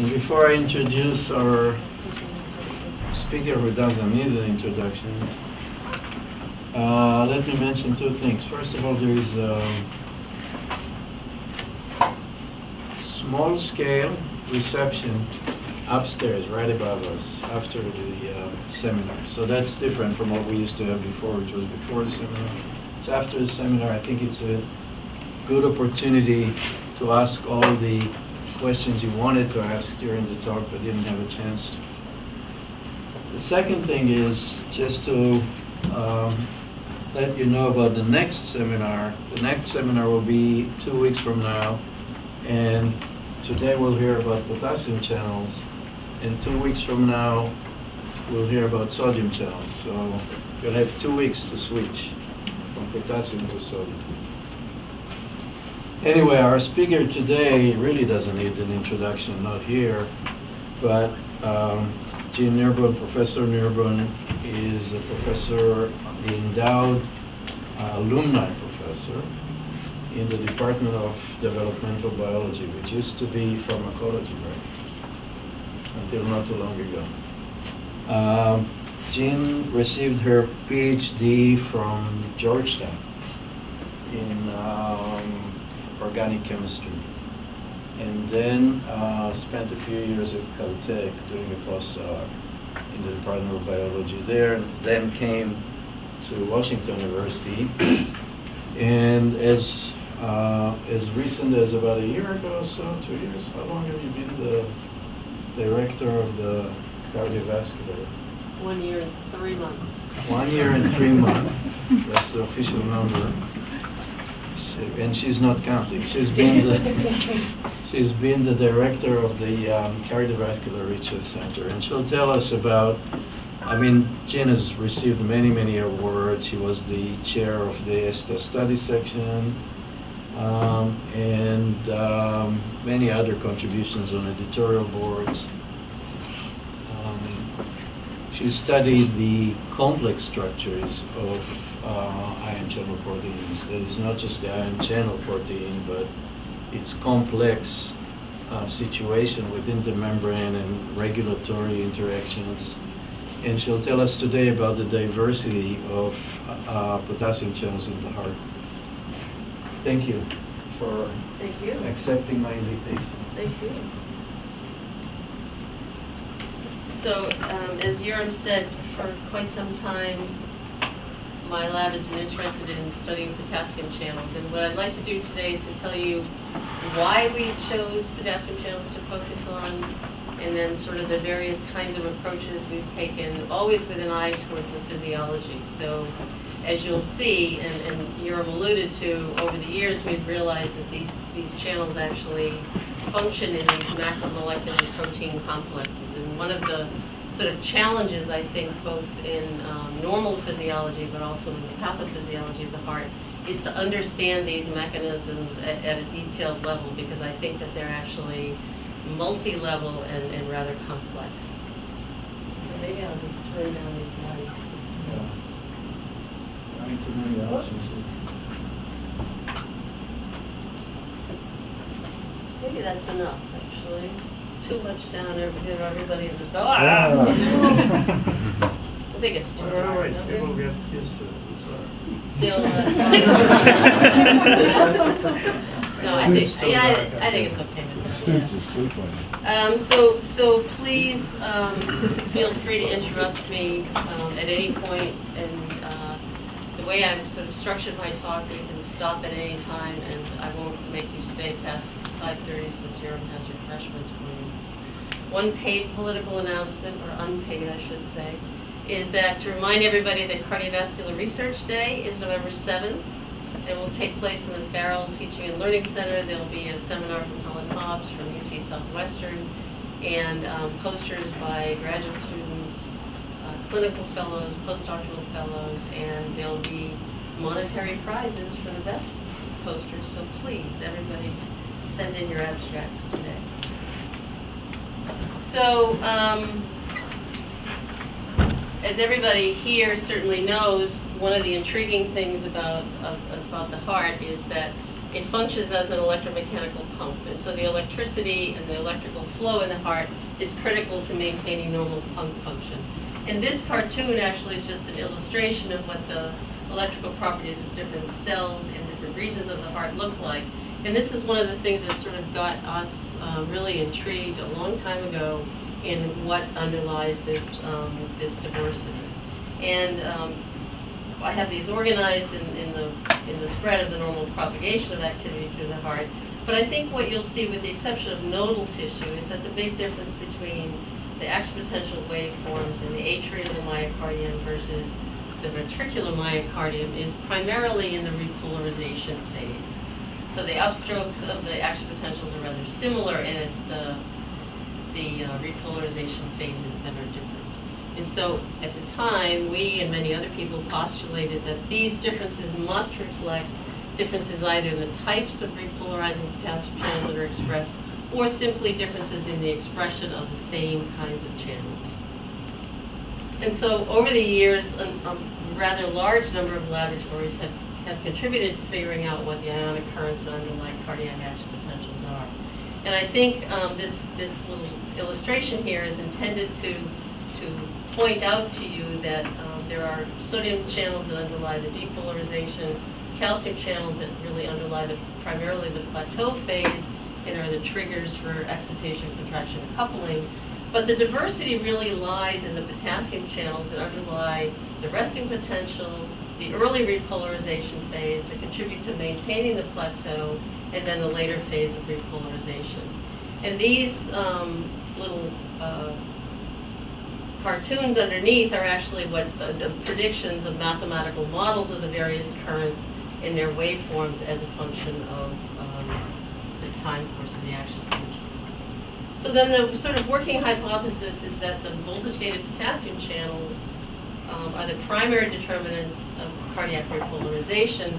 And before I introduce our speaker who doesn't need an introduction, uh, let me mention two things. First of all, there is a small scale reception upstairs, right above us, after the uh, seminar. So that's different from what we used to have before, which was before the seminar. It's after the seminar. I think it's a good opportunity to ask all the questions you wanted to ask during the talk but didn't have a chance to. The second thing is just to um, let you know about the next seminar. The next seminar will be two weeks from now, and today we'll hear about potassium channels, and two weeks from now we'll hear about sodium channels. So you'll have two weeks to switch from potassium to sodium. Anyway, our speaker today really doesn't need an introduction, not here, but um, Gene Nierbrun, Professor Nierbrun, is a professor, the endowed uh, alumni professor in the Department of Developmental Biology, which used to be pharmacology, right? Until not too long ago. Um, Jean received her PhD from Georgetown in um, organic chemistry. And then uh, spent a few years at Caltech doing a postdoc in the Department of Biology there. Then came to Washington University. and as uh, as recent as about a year ago or so, two years, how long have you been the director of the cardiovascular? One year and three months. One year and three months. That's the official number. And she's not counting. She's been the she's been the director of the um, cardiovascular research center, and she'll tell us about. I mean, Jen has received many, many awards. She was the chair of the ESTA study section, um, and um, many other contributions on editorial boards. Um, she studied the complex structures of uh, ion channel proteins. It's not just the ion channel protein, but its complex uh, situation within the membrane and regulatory interactions. And she'll tell us today about the diversity of uh, potassium channels in the heart. Thank you for Thank you. accepting my invitation. Thank you. So, um, as Yoram said, for quite some time, my lab has been interested in studying potassium channels. And what I'd like to do today is to tell you why we chose potassium channels to focus on, and then sort of the various kinds of approaches we've taken, always with an eye towards the physiology. So, as you'll see, and, and Yoram alluded to, over the years we've realized that these, these channels actually function in these macromolecular protein complexes. And one of the sort of challenges, I think, both in um, normal physiology but also in the pathophysiology of the heart, is to understand these mechanisms at, at a detailed level because I think that they're actually multi-level and, and rather complex. So maybe I'll just turn down these lights. Yeah. Not too many options. Maybe that's enough, actually. Too much down there because everybody is just, Ah. I think it's too Well, hard. wait, don't people get used to it, it's all right. They'll, uh, No, I think, yeah, I, I think it's okay. Students yeah. are sleeping. Um, so, so please, um, feel free to interrupt me, um, at any point, and, uh, the way I've sort of structured my talk, you can stop at any time, and I won't make you stay past five thirty since Yoram has refreshments for you. One paid political announcement, or unpaid, I should say, is that to remind everybody that Cardiovascular Research Day is November seventh. It will take place in the Farrell Teaching and Learning Center. There'll be a seminar from Helen Hobbs from UT Southwestern and um, posters by graduate students, uh, clinical fellows, postdoctoral fellows, and there'll be monetary prizes for the best posters. So please, everybody, send in your abstracts. So, um, as everybody here certainly knows, one of the intriguing things about of, about the heart is that it functions as an electromechanical pump. And so the electricity and the electrical flow in the heart is critical to maintaining normal pump function. And this cartoon actually is just an illustration of what the electrical properties of different cells and different regions of the heart look like. And this is one of the things that sort of got us uh, really intrigued a long time ago in what underlies this, um, this diversity. And um, I have these organized in, in, the, in the spread of the normal propagation of activity through the heart. But I think what you'll see, with the exception of nodal tissue, is that the big difference between the action potential waveforms in the atrial myocardium versus the ventricular myocardium is primarily in the repolarization phase. So the upstrokes of the action potentials are rather similar, and it's the the uh, repolarization phases that are different. And so at the time, we and many other people postulated that these differences must reflect differences either in the types of repolarizing potassium channels that are expressed or simply differences in the expression of the same kinds of channels. And so over the years, a, a rather large number of laboratories have, have contributed to figuring out what the ionic currents and underlying cardiac action potentials are. And I think um, this, this little illustration here is intended to, to point out to you that um, there are sodium channels that underlie the depolarization, calcium channels that really underlie the, primarily the plateau phase, and are the triggers for excitation, contraction, coupling. But the diversity really lies in the potassium channels that underlie the resting potential, the early repolarization phase that contribute to maintaining the plateau, and then the later phase of repolarization. And these um, little uh, cartoons underneath are actually what the, the, predictions of mathematical models of the various currents in their waveforms as a function of um, the time course of the action potential. So then the sort of working hypothesis is that the voltage-gated potassium channels um, are the primary determinants cardiac repolarization.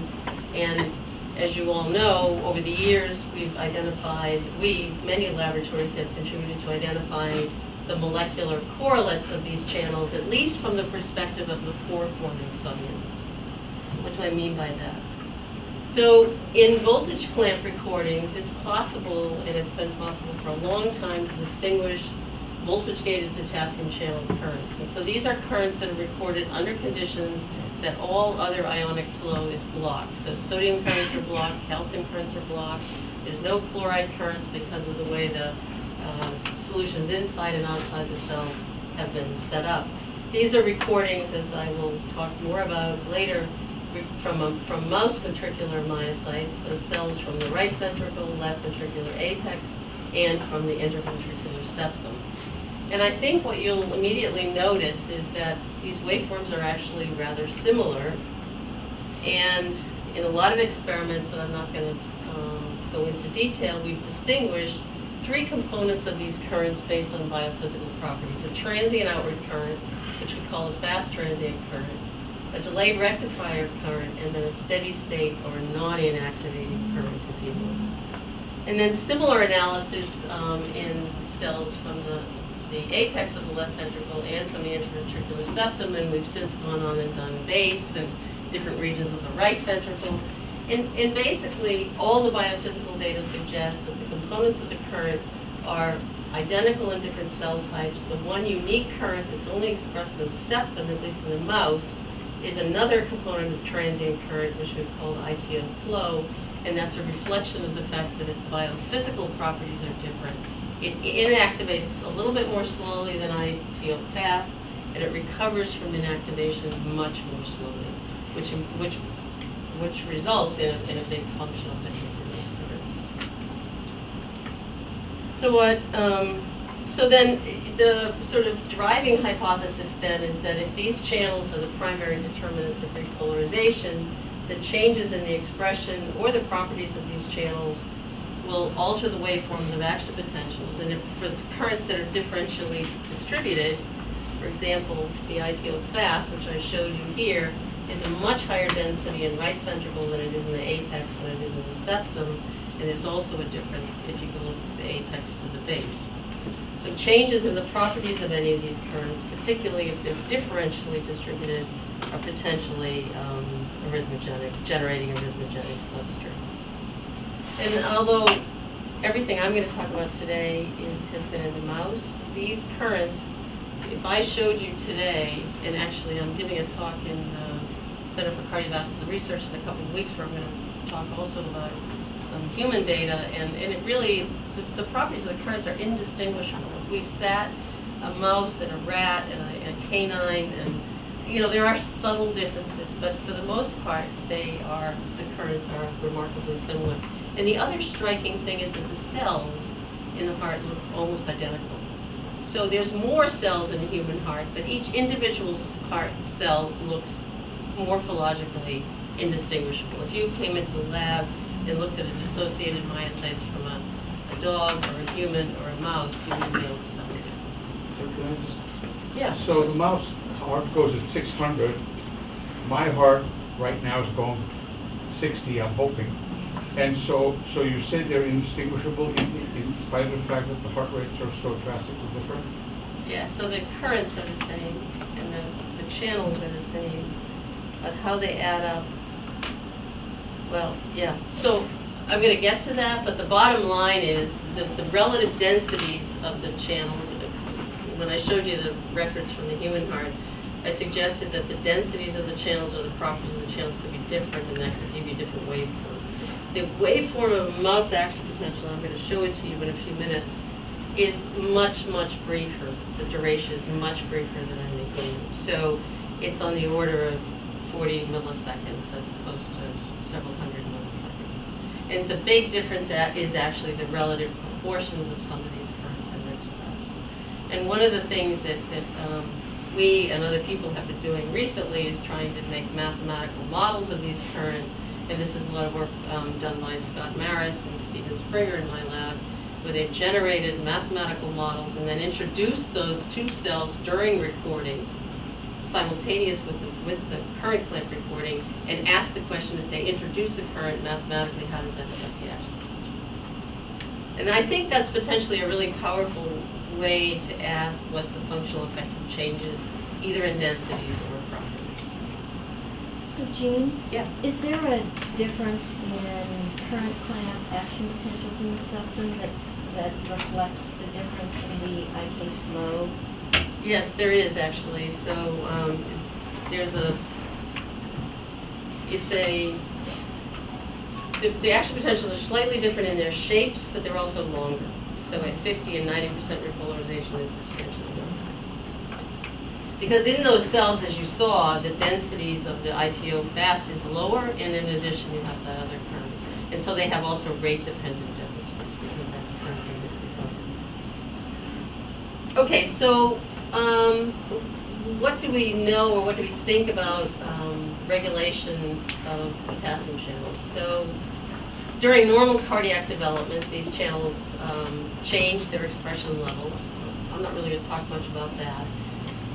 And as you all know, over the years, we've identified, we, many laboratories have contributed to identifying the molecular correlates of these channels, at least from the perspective of the pore-forming subunits. What do I mean by that? So in voltage clamp recordings, it's possible, and it's been possible for a long time, to distinguish voltage-gated potassium channel currents. And so these are currents that are recorded under conditions that all other ionic flow is blocked. So sodium currents are blocked, calcium currents are blocked. There's no chloride currents because of the way the uh, solutions inside and outside the cell have been set up. These are recordings, as I will talk more about later, from, a, from mouse ventricular myocytes, so cells from the right ventricle, left ventricular apex, and from the interventricular septum. And I think what you'll immediately notice is that these waveforms are actually rather similar. And in a lot of experiments, that I'm not going to um, go into detail, we've distinguished three components of these currents based on biophysical properties. A transient outward current, which we call a fast transient current, a delayed rectifier current, and then a steady state or non-inactivating current for people. And then similar analysis um, in cells from the the apex of the left ventricle and from the interventricular septum, and we've since gone on and done base and different regions of the right ventricle. And, and basically, all the biophysical data suggests that the components of the current are identical in different cell types. The one unique current that's only expressed in the septum, at least in the mouse, is another component of transient current, which we call ITO slow, and that's a reflection of the fact that its biophysical properties are different it inactivates a little bit more slowly than ITO fast, and it recovers from inactivation much more slowly, which which which results in a, in a big functional difference in this So what? Um, so then the sort of driving hypothesis then is that if these channels are the primary determinants of repolarization, the changes in the expression or the properties of these channels will alter the waveforms of action potentials. And if, for currents that are differentially distributed, for example, the ITO fast, which I showed you here, is a much higher density in right ventricle than it is in the apex than it is in the septum. And there's also a difference if you go from the apex to the base. So changes in the properties of any of these currents, particularly if they're differentially distributed, are potentially um, arrhythmogenic, generating arrhythmogenic substrates. And although everything I'm going to talk about today is has been in the mouse, these currents, if I showed you today, and actually I'm giving a talk in the Center for Cardiovascular Research in a couple of weeks where I'm going to talk also about some human data, and, and it really, the, the properties of the currents are indistinguishable. If we sat a mouse and a rat and a, and a canine, and you know there are subtle differences, but for the most part, they are the currents are remarkably similar. And the other striking thing is that the cells in the heart look almost identical. So there's more cells in a human heart, but each individual heart cell looks morphologically indistinguishable. If you came into the lab and looked at a dissociated myocytes from a, a dog or a human or a mouse, you wouldn't be able to tell the difference. So can I just- Yeah. So the mouse heart goes at 600. My heart right now is going 60, I'm hoping. And so, so you say they're indistinguishable in, in spite of the fact that the heart rates are so drastically different? Yeah, so the currents are the same and the, the channels are the same, but how they add up, well, yeah. So I'm going to get to that, but the bottom line is the, the relative densities of the channels. When I showed you the records from the human heart, I suggested that the densities of the channels or the properties of the channels could be different and that could give you different waveforms. The waveform of a mouse action potential, I'm going to show it to you in a few minutes, is much, much briefer. The duration is much briefer than human. So it's on the order of 40 milliseconds as opposed to several hundred milliseconds. And the big difference is actually the relative proportions of some of these currents mentioned last. And one of the things that, that um, we and other people have been doing recently is trying to make mathematical models of these currents. And this is a lot of work um, done by Scott Maris and Stephen Springer in my lab, where they've generated mathematical models and then introduced those two cells during recording, simultaneous with the, with the current clip recording, and asked the question if they introduce the current mathematically, how does that affect the action? And I think that's potentially a really powerful way to ask what's the functional effects of changes, either in densities. So Jean, Yeah. is there a difference in current clamp action potentials in the septum that, that reflects the difference in the IK slow? Yes, there is actually. So um, there's a, it's a, the, the action potentials are slightly different in their shapes, but they're also longer. So at 50 and 90% repolarization is substantially longer. Because in those cells, as you saw, the densities of the ITO fast is lower, and in addition, you have that other current. And so they have also rate-dependent differences Okay, so um, what do we know or what do we think about um, regulation of potassium channels? So during normal cardiac development, these channels um, change their expression levels. I'm not really going to talk much about that.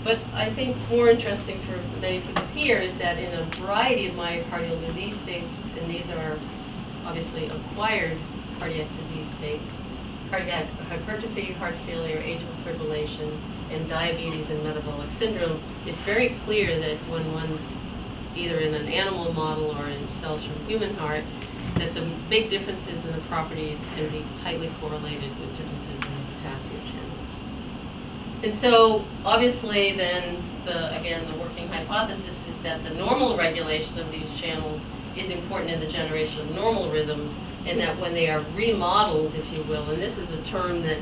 But I think more interesting for many people here is that in a variety of myocardial disease states, and these are obviously acquired cardiac disease states, cardiac hypertrophy, heart failure, atrial fibrillation, and diabetes and metabolic syndrome, it's very clear that when one, either in an animal model or in cells from human heart, that the big differences in the properties can be tightly correlated with differences in the potassium channels. And so, obviously, then, the, again, the working hypothesis is that the normal regulation of these channels is important in the generation of normal rhythms, and that when they are remodeled, if you will, and this is a term that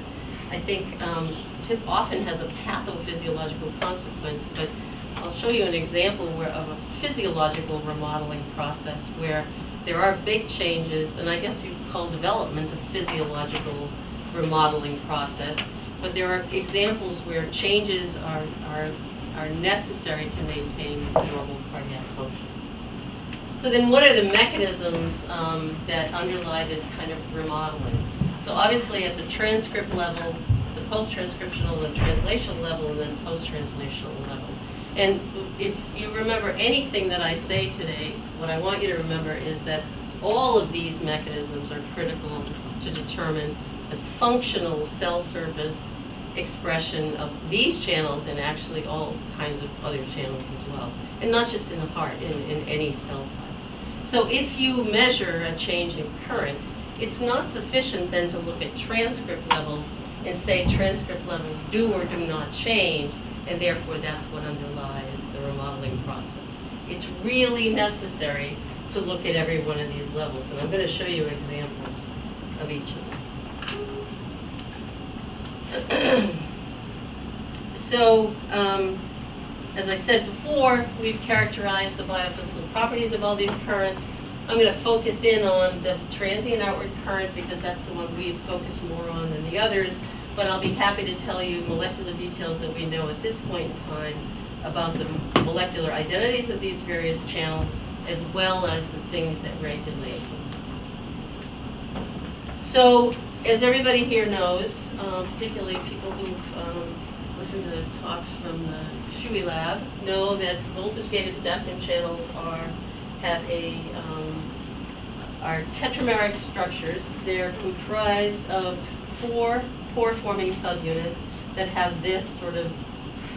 I think um, tip often has a pathophysiological consequence, but I'll show you an example where, of a physiological remodeling process where there are big changes, and I guess you call development a physiological remodeling process, but there are examples where changes are, are, are necessary to maintain normal cardiac function. So then what are the mechanisms um, that underlie this kind of remodeling? So obviously at the transcript level, the post-transcriptional and translational level, and then post-translational level. And if you remember anything that I say today, what I want you to remember is that all of these mechanisms are critical to determine functional cell surface expression of these channels and actually all kinds of other channels as well. And not just in the heart, in, in any cell type. So if you measure a change in current, It's not sufficient then to look at transcript levels and say transcript levels do or do not change, and therefore that's what underlies the remodeling process. It's really necessary to look at every one of these levels, and I'm going to show you examples of each of them. so, um, as I said before, we've characterized the biophysical properties of all these currents. I'm going to focus in on the transient outward current because that's the one we focus more on than the others, but I'll be happy to tell you molecular details that we know at this point in time about the molecular identities of these various channels as well as the things that regulate them. So, as everybody here knows, um, particularly people who've um, listened to talks from the SHUI lab, know that voltage-gated potassium channels are have a um, are tetrameric structures. They're comprised of four pore-forming subunits that have this sort of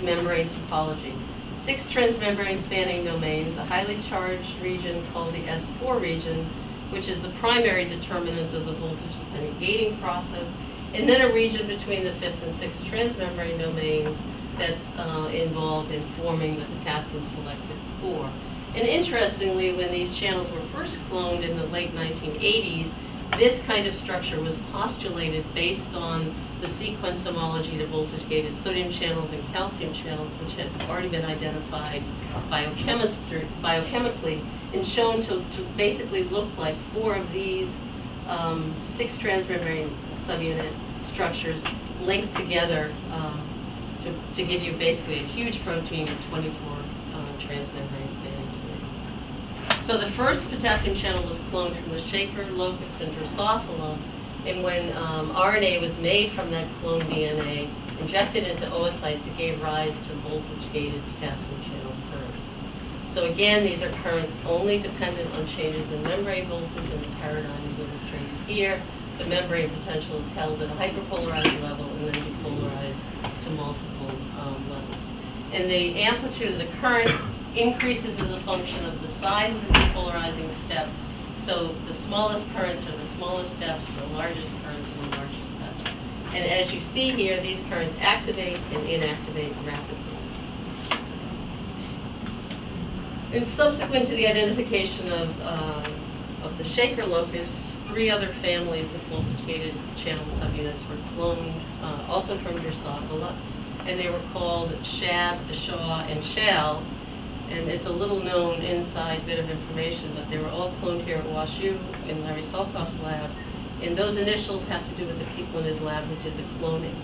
membrane topology. Six transmembrane spanning domains, a highly charged region called the S4 region, which is the primary determinant of the voltage-dependent gating process, and then a region between the fifth and sixth transmembrane domains that's uh, involved in forming the potassium selective core. And interestingly, when these channels were first cloned in the late 1980s, this kind of structure was postulated based on the sequence homology to voltage-gated sodium channels and calcium channels, which had already been identified biochemically and shown to, to basically look like four of these um, six transmembrane subunit structures linked together um, to, to give you basically a huge protein with 24 uh, transmembrane spanning So the first potassium channel was cloned from the Shaker, locus, and Drosophila, and when um, RNA was made from that cloned DNA, injected into oocytes, it gave rise to voltage-gated potassium channel currents. So again, these are currents only dependent on changes in membrane voltage, and the paradigm is illustrated here. The membrane potential is held at a hyperpolarized level and then depolarized to multiple um, levels. And the amplitude of the current increases as a function of the size of the depolarizing step. So the smallest currents are the smallest steps, the largest currents are the largest steps. And as you see here, these currents activate and inactivate rapidly. And subsequent to the identification of, uh, of the Shaker locus, three other families of voltage-gated channel subunits were cloned, uh, also from Drosophila, and they were called Shab, Shaw, and Shal. And it's a little known inside bit of information, but they were all cloned here at WashU in Larry Solkoff's lab. And those initials have to do with the people in his lab who did the cloning.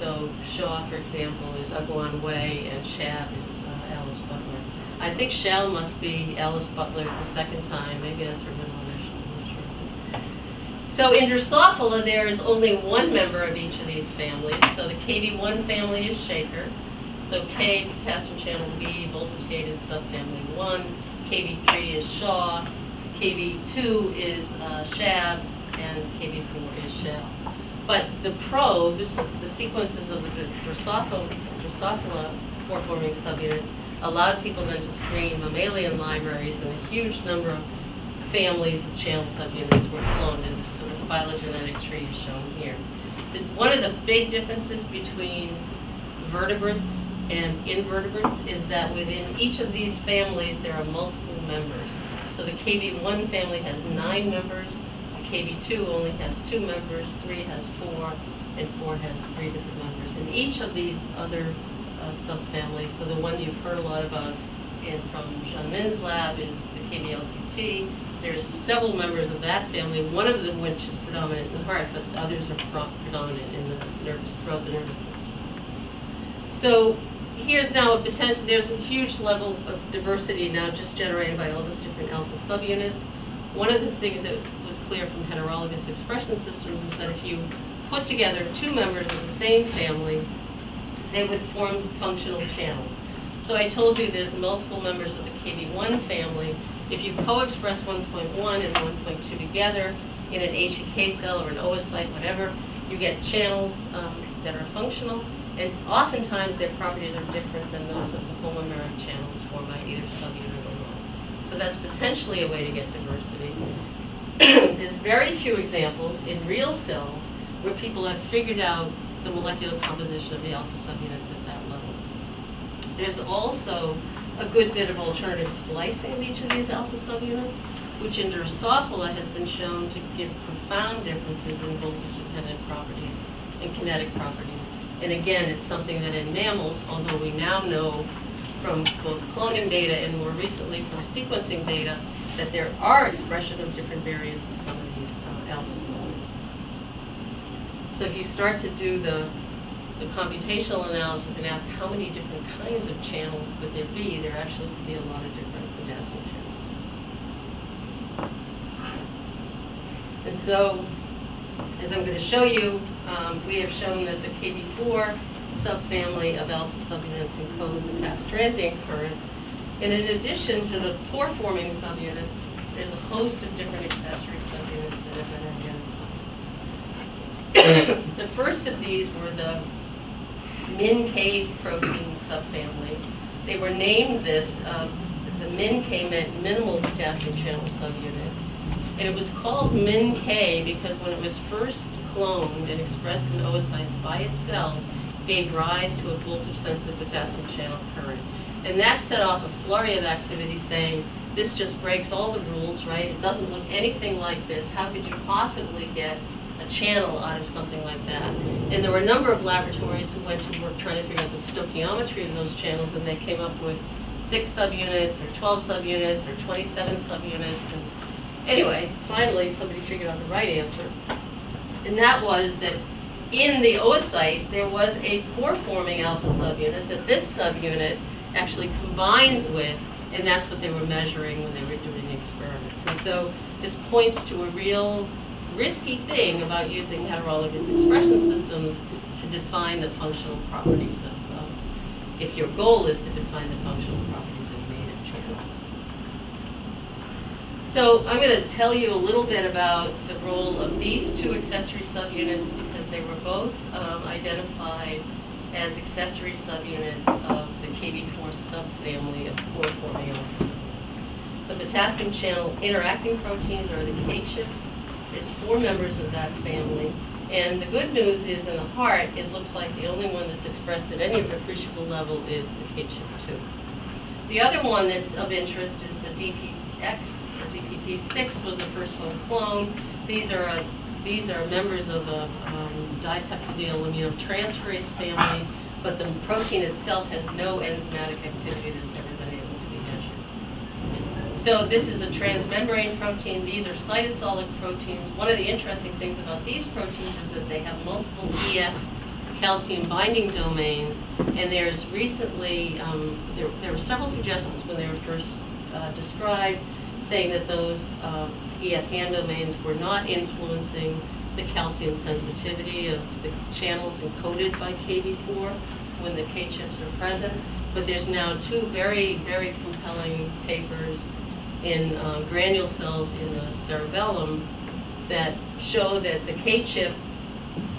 So Shaw, for example, is Agwan Wei, and Shab is uh, Alice Butler. I think Shal must be Alice Butler the second time, maybe that's her middle so in Drosophila, there is only one member of each of these families. So the KB1 family is Shaker. So K, potassium channel B, voltage-gated subfamily 1. KB3 is Shaw. KB2 is uh, Shab. And KB4 is Shell. But the probes, the sequences of the Drosophila, Drosophila pore-forming subunits, allowed people then to screen mammalian libraries and a huge number of families of channel subunits were cloned in of phylogenetic tree shown here. The, one of the big differences between vertebrates and invertebrates is that within each of these families there are multiple members. So the KB1 family has nine members, KB2 only has two members, 3 has four, and 4 has three different members. And each of these other uh, subfamilies, so the one you've heard a lot about in, from Sean Min's lab is the KBLQT, there's several members of that family, one of them which is predominant in the heart, but the others are predominant in the nervous, throughout the nervous system. So here's now a potential, there's a huge level of diversity now just generated by all those different alpha subunits. One of the things that was, was clear from heterologous expression systems is that if you put together two members of the same family, they would form functional channels. So I told you there's multiple members of the KB1 family, if you co-express 1.1 and 1.2 together in an HEK cell or an OS oocyte, whatever, you get channels um, that are functional, and oftentimes their properties are different than those of the homomeric channels formed by either subunit or not. So that's potentially a way to get diversity. there's very few examples in real cells where people have figured out the molecular composition of the alpha subunits at that level. There's also a good bit of alternative splicing of each of these alpha subunits, which in Drosophila has been shown to give profound differences in voltage-dependent properties and kinetic properties. And again, it's something that in mammals, although we now know from both cloning data and more recently from sequencing data, that there are expression of different variants of some of these uh, alpha subunits. So if you start to do the, the computational analysis and ask how many different kinds of channels could there be, there actually could be a lot of different potassium channels. And so, as I'm going to show you, um, we have shown that the KB4 subfamily of alpha subunits encode the fast transient current. And in addition to the pore-forming subunits, there's a host of different accessory subunits that have been identified. the first of these were the MIN-K protein subfamily. They were named this, um, the MIN-K meant minimal potassium channel subunit. And it was called MIN-K because when it was first cloned and expressed in oocytes by itself, gave rise to a voltage-sensitive potassium channel current. And that set off a flurry of activity saying, this just breaks all the rules, right? It doesn't look anything like this. How could you possibly get a channel out of something like that? And there were a number of laboratories who went to work trying to figure out the stoichiometry of those channels, and they came up with six subunits, or 12 subunits, or 27 subunits. And anyway, finally, somebody figured out the right answer. And that was that in the oocyte, there was a pore-forming alpha subunit that this subunit actually combines with, and that's what they were measuring when they were doing the experiments. And so this points to a real risky thing about using heterologous expression systems to define the functional properties of, um, if your goal is to define the functional properties of native channels. So I'm going to tell you a little bit about the role of these two accessory subunits because they were both um, identified as accessory subunits of the KB4 subfamily of pore-forming. The potassium channel interacting proteins are the K-chips. There's four members of that family. And the good news is in the heart, it looks like the only one that's expressed at any appreciable level is the K-chip 2. The other one that's of interest is the DPX, or DPP6 was the first one cloned. These are a these are members of a um, dipeptidyl aminotransferase family, but the protein itself has no enzymatic activity that's ever been able to be measured. So this is a transmembrane protein. These are cytosolic proteins. One of the interesting things about these proteins is that they have multiple EF calcium binding domains, and there's recently, um, there, there, were several suggestions when they were first uh, described saying that those uh, EF hand domains were not influencing the calcium sensitivity of the channels encoded by KB4 when the K-chips are present. But there's now two very, very compelling papers in uh, granule cells in the cerebellum that show that the K-chip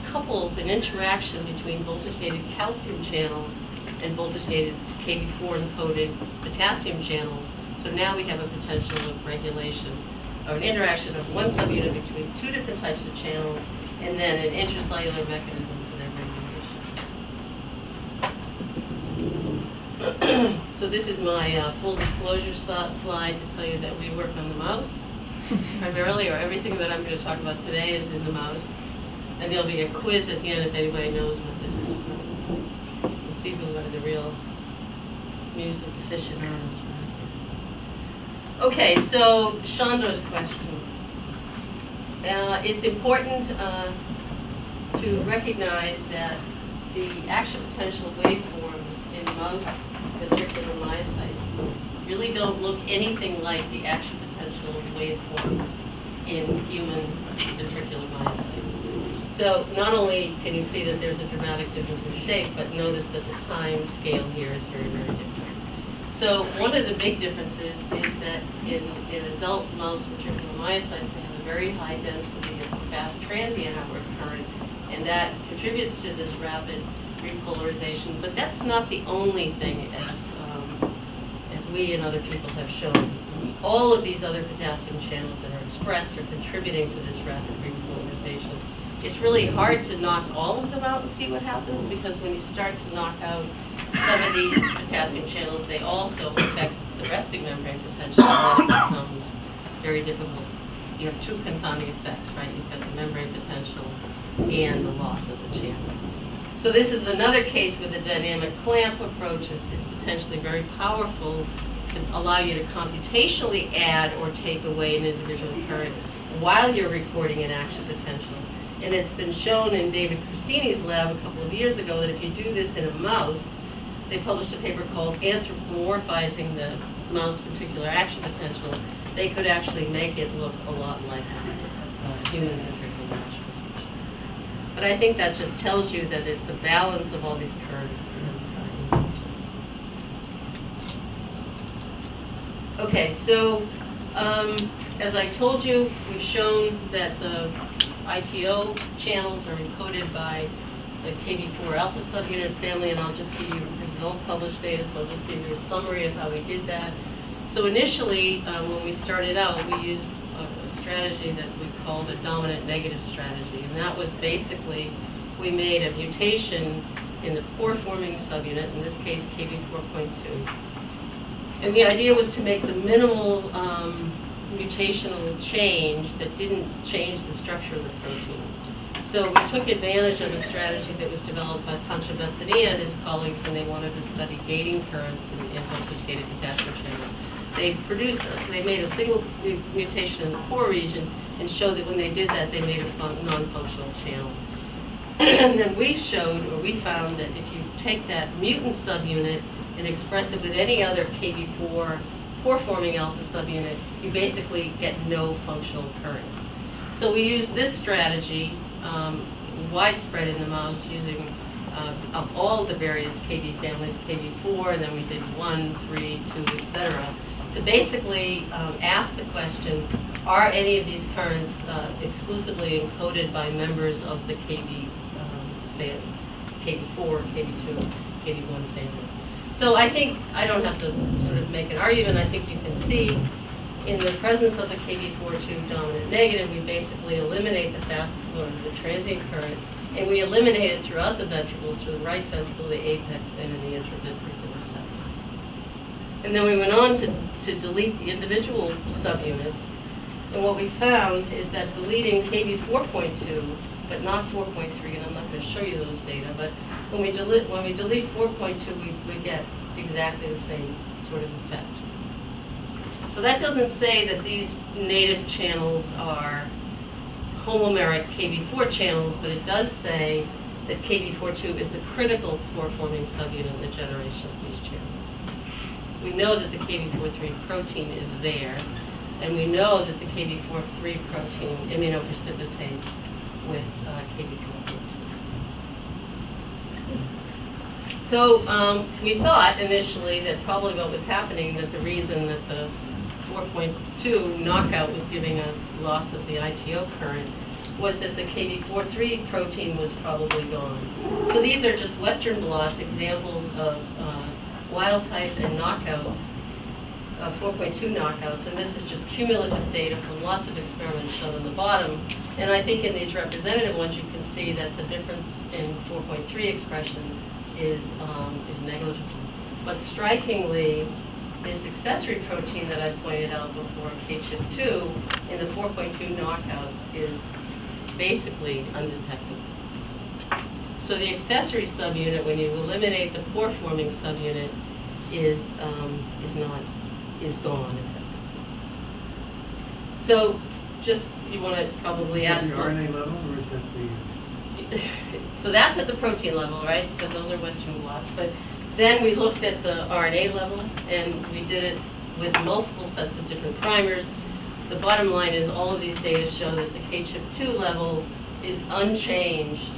couples an interaction between voltage-gated calcium channels and voltage-gated KB4 encoded potassium channels. So now we have a potential of regulation or an interaction of one subunit between two different types of channels, and then an intracellular mechanism for their regulation. So this is my uh, full disclosure slide to tell you that we work on the mouse primarily, or everything that I'm going to talk about today is in the mouse. And there'll be a quiz at the end if anybody knows what this is from. We'll see who are the real music aficionados. Okay, so Chandra's question. Uh, it's important uh, to recognize that the action potential waveforms in ventricular myocytes really don't look anything like the action potential waveforms in human ventricular myocytes. So not only can you see that there's a dramatic difference in shape, but notice that the time scale here is very, very different. So one of the big differences is that in, in adult mouse ventricular myocytes, they have a very high density of fast transient outward current, and that contributes to this rapid repolarization. But that's not the only thing, as, um, as we and other people have shown. all of these other potassium channels that are expressed are contributing to this rapid repolarization. It's really hard to knock all of them out and see what happens because when you start to knock out some of these potassium channels, they also affect the resting membrane potential, and then it becomes very difficult. You have two confounding effects, right? You've got the membrane potential and the loss of the channel. So this is another case where the dynamic clamp approach is, is potentially very powerful to allow you to computationally add or take away an individual current while you're recording an action potential. And it's been shown in David Cristini's lab a couple of years ago that if you do this in a mouse, they published a paper called Anthropomorphizing the Mouse Ventricular Action Potential. They could actually make it look a lot like uh, human. But I think that just tells you that it's a balance of all these currents. Okay, so um, as I told you, we've shown that the ITO channels are encoded by the KB4 alpha subunit family, and I'll just give you, this is all published data, so I'll just give you a summary of how we did that. So initially, um, when we started out, we used strategy that we called a dominant negative strategy, and that was basically we made a mutation in the pore-forming subunit, in this case KB4.2. And the idea was to make the minimal um, mutational change that didn't change the structure of the protein. So we took advantage of a strategy that was developed by Panchavatsanaya and his colleagues when they wanted to study gating currents in, voltage-gated potassium channels. They produced, they made a single mutation in the pore region and showed that when they did that, they made a non-functional channel. and then we showed, or we found that if you take that mutant subunit and express it with any other KB4 pore-forming alpha subunit, you basically get no functional currents. So we used this strategy um, widespread in the mouse using uh, of all the various KB families, KB4, and then we did 1, 3, 2, etc., to basically um, ask the question, are any of these currents uh, exclusively encoded by members of the KB um, family, KB4, KB2, KB1 family? So I think, I don't have to sort of make an argument, I think you can see in the presence of the KB42 dominant negative, we basically eliminate the fast component the transient current, and we eliminate it throughout the ventricles, through the right ventricle, the apex, and in the intraventricular septum. And then we went on to, to delete the individual subunits, and what we found is that deleting KB4.2, but not 4.3, and I'm not going to show you those data, but when we delete, when we delete 4.2, we, we get exactly the same sort of effect. So that doesn't say that these native channels are homomeric KB4 channels, but it does say that KB42 is the critical pore-forming subunit in the generation of these channels. We know that the KB43 protein is there, and we know that the KB43 protein immunoprecipitates with uh, KB4. So um, we thought initially that probably what was happening, that the reason that the 4.2 knockout was giving us loss of the ITO current was that the KB43 protein was probably gone. So these are just Western blots, examples of uh, wild type and knockouts, uh, 4.2 knockouts, and this is just cumulative data from lots of experiments shown on the bottom. And I think in these representative ones you can see that the difference in 4.3 expression is, um, is negligible. But strikingly, this accessory protein that I pointed out before, KCHIP2, in the 4.2 knockouts is basically undetectable. So the accessory subunit, when you eliminate the pore-forming subunit, is um, is not is gone. So, just you want to probably Is ask. the RNA level, or is that the? so that's at the protein level, right? Because those are Western blots. But then we looked at the RNA level, and we did it with multiple sets of different primers. The bottom line is all of these data show that the KCHIP2 level is unchanged.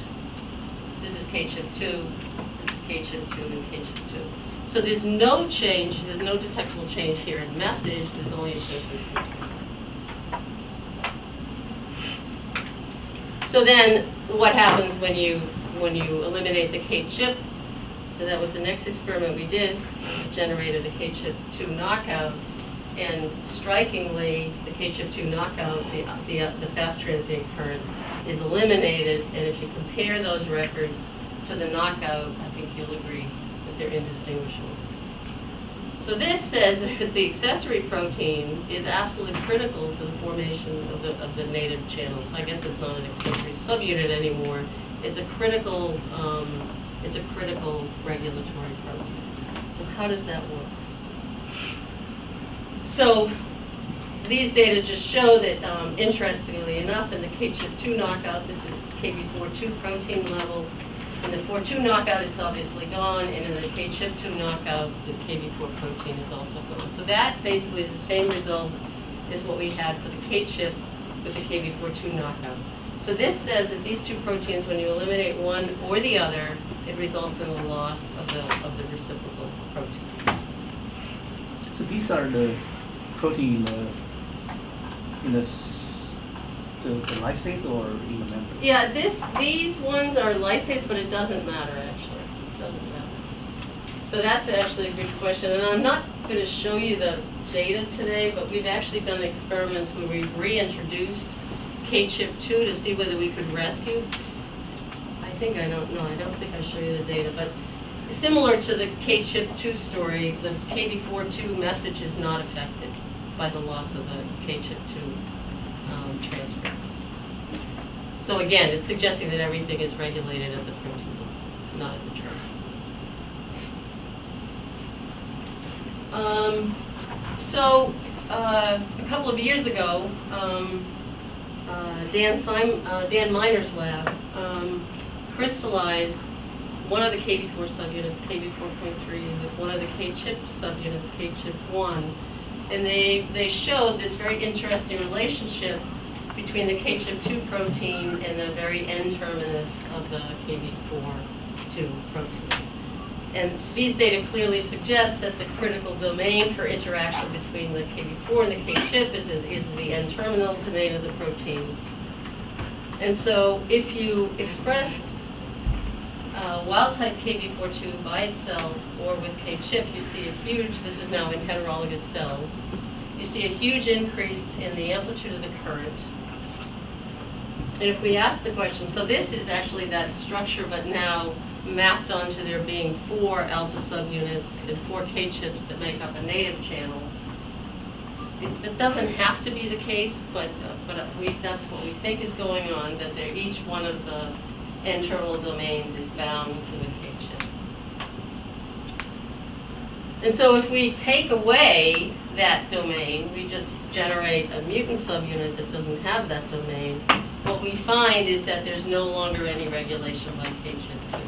This is KCHIP2, this is KCHIP2, and KCHIP2. So there's no change, there's no detectable change here in message, there's only a. So then, what happens when you when you eliminate the K-chip? So that was the next experiment we did, generated a K-chip 2 knockout. And strikingly, the KCHIP2 knockout, the, the, the fast transient current is eliminated, and if you compare those records to the knockout, I think you'll agree that they're indistinguishable. So this says that the accessory protein is absolutely critical to the formation of the, of the native channel. So I guess it's not an accessory subunit anymore. It's a critical, um, it's a critical regulatory protein. So how does that work? So these data just show that, um, interestingly enough, in the KCHIP2 knockout, this is KB42 protein level. In the 4-2 knockout, it's obviously gone, and in the KCHIP2 knockout, the KB4 protein is also gone. So that basically is the same result as what we had for the KCHIP with the KB42 knockout. So this says that these two proteins, when you eliminate one or the other, it results in a loss of the, of the reciprocal protein. So these are the protein uh, in the, in the, the, the lysate or in the membrane? Yeah, this these ones are lysates, but it doesn't matter actually. It doesn't matter. So that's actually a good question. And I'm not going to show you the data today, but we've actually done experiments where we've reintroduced KCHIP2 to see whether we could rescue. I think I don't know. I don't think I show you the data, but similar to the K chip two story, the KD42 message is not affected by the loss of the K chip two transfer. So again, it's suggesting that everything is regulated at the principal, not at the transfer. Um, so uh, a couple of years ago, um, uh, Dan, Simon, uh, Dan Miner's lab um, crystallized one of the KB4 subunits, KB4.3, with one of the K-CHIP subunits, K-CHIP1. And they, they showed this very interesting relationship between the K-chip2 protein and the very N-terminus of the KB4-2 protein. And these data clearly suggest that the critical domain for interaction between the KB4 and the K-chip is, is the N-terminal domain of the protein. And so if you express uh, wild-type KB42 by itself or with K-chip, you see a huge, this is now in heterologous cells, you see a huge increase in the amplitude of the current. And if we ask the question, so this is actually that structure, but now mapped onto there being four alpha subunits and four K-chips that make up a native channel. It, it doesn't have to be the case, but, uh, but we, that's what we think is going on, that each one of the N-terminal domains is bound to the K-chip. And so if we take away that domain, we just generate a mutant subunit that doesn't have that domain, what we find is that there's no longer any regulation by K-chip2.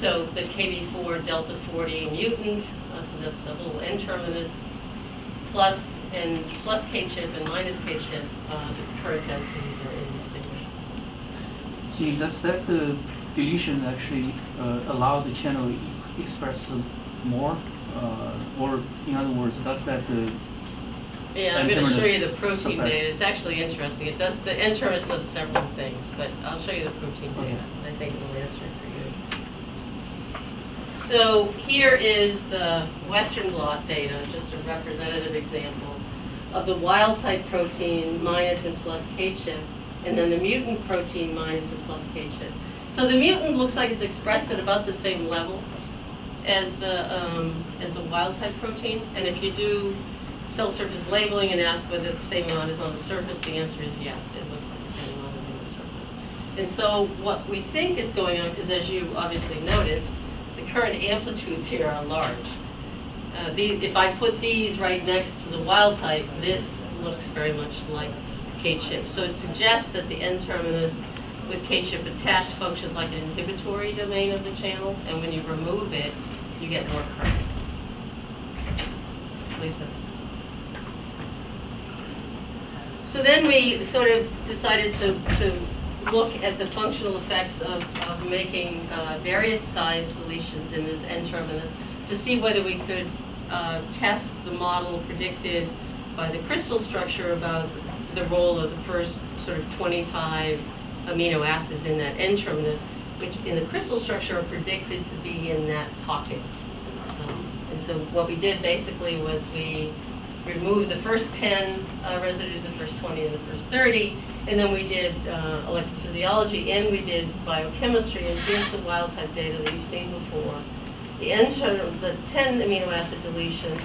So the KB4 delta 40 mutant, uh, so that's the little N-terminus, plus and plus K-chip and minus K-chip, uh, the current densities are indistinguishable. See, does that uh, deletion actually uh, allow the channel express more? Uh, or, in other words, does that uh, Yeah, I'm going to show you the protein suppress. data. It's actually interesting. It does, the N-terminus does several things, but I'll show you the protein Okay. data. I think it will answer it for you. So here is the Western blot data, just a representative example of the wild type protein minus and plus K-chip, and then the mutant protein minus and plus K-chip. So the mutant looks like it's expressed at about the same level as the um, as the wild type protein, and if you do cell surface labeling and ask whether the same amount is on the surface, the answer is yes. It looks like the same amount is on the surface. And so what we think is going on, because as you obviously noticed, the current amplitudes here are large. Uh, the, if I put these right next to the wild type, this looks very much like K-chip. So it suggests that the N-terminus with K-chip attached functions like an inhibitory domain of the channel, and when you remove it, you get more current. Lisa. So then we sort of decided to, to look at the functional effects of, of making uh, various size deletions in this N-terminus to see whether we could uh, test the model predicted by the crystal structure about the role of the first sort of 25 amino acids in that N-terminus, which in the crystal structure are predicted to be in that pocket. Um, and so what we did basically was we removed the first 10 uh, residues, the first 20, and the first 30. And then we did uh, electrophysiology and we did biochemistry. And here's the wild type data that you've seen before. The internal, the 10 amino acid deletion,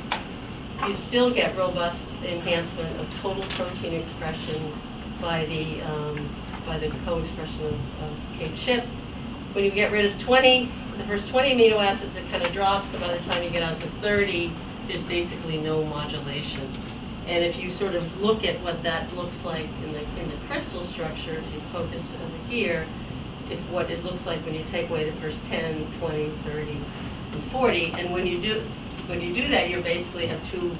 you still get robust enhancement of total protein expression by the um, by the co-expression of, of K-chip. When you get rid of 20, the first 20 amino acids, it kind of drops, and by the time you get out to 30, there's basically no modulation. And if you sort of look at what that looks like in the, in the crystal structure, if you focus over here, it, what it looks like when you take away the first 10, 20, 30, and 40. And when you do, when you do that, you basically have two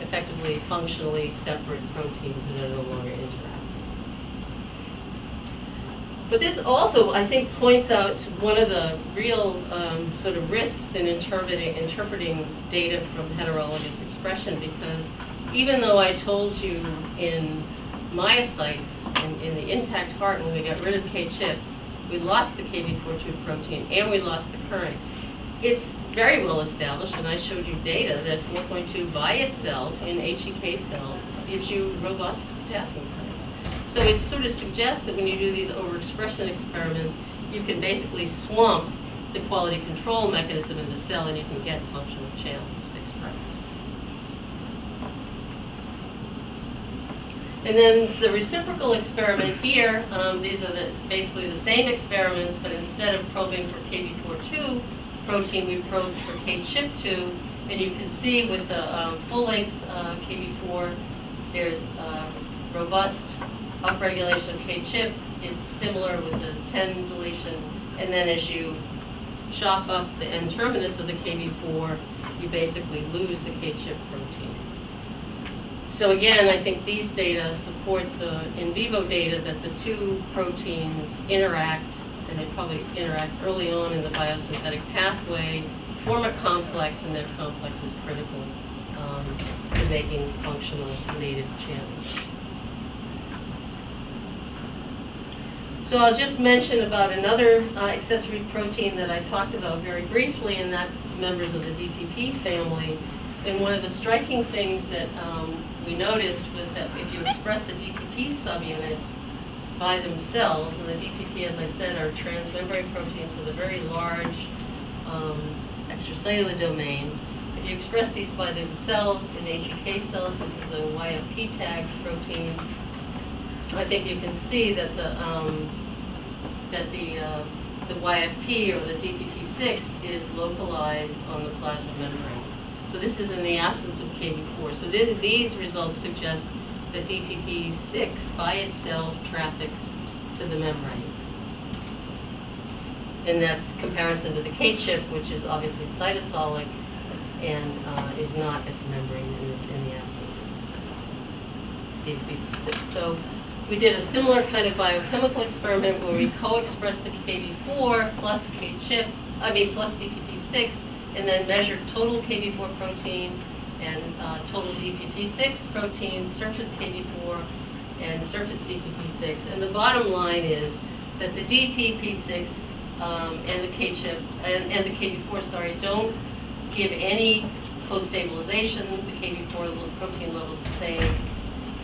effectively functionally separate proteins that are no longer interacting. But this also, I think, points out one of the real um, sort of risks in interpreting, interpreting data from heterologous expression because even though I told you in myocytes, in, in the intact heart, when we got rid of K-chip, we lost the KB42 protein and we lost the current. It's very well established, and I showed you data that 4.2 by itself in HEK cells gives you robust potassium. So it sort of suggests that when you do these overexpression experiments, you can basically swamp the quality control mechanism in the cell and you can get functional channels expressed. And then the reciprocal experiment here, um, these are the, basically the same experiments, but instead of probing for KB42 protein, we probed for KCHIP2, and you can see with the um, full-length uh, KB4, there's uh, robust upregulation of K-chip, It's similar with the 10 deletion, and then as you chop up the N-terminus of the KB4, you basically lose the K-chip protein. So again, I think these data support the in vivo data that the two proteins interact, and they probably interact early on in the biosynthetic pathway, form a complex, and that complex is critical um, to making functional native channels. So I'll just mention about another uh, accessory protein that I talked about very briefly, and that's members of the DPP family. And one of the striking things that um, we noticed was that if you express the DPP subunits by themselves, and the DPP, as I said, are transmembrane proteins with a very large um, extracellular domain. If you express these by themselves in HEK cells, this is a YFP tag protein. I think you can see that the um, that the uh, the YFP or the DPP6 is localized on the plasma membrane. So this is in the absence of KB4. So these results suggest that DPP6 by itself traffics to the membrane. And that's comparison to the K-chip, which is obviously cytosolic and uh, is not at the membrane in the, in the absence of DPP6. So we did a similar kind of biochemical experiment where we co-expressed the KB4 plus K-chip, I mean plus DPP6, and then measured total KB4 protein and uh, total DPP6 protein, surface KB4, and surface DPP6. And the bottom line is that the DPP6 um, and the K-chip and, and, the KB4, sorry, don't give any co-stabilization. The KB4 protein level is the same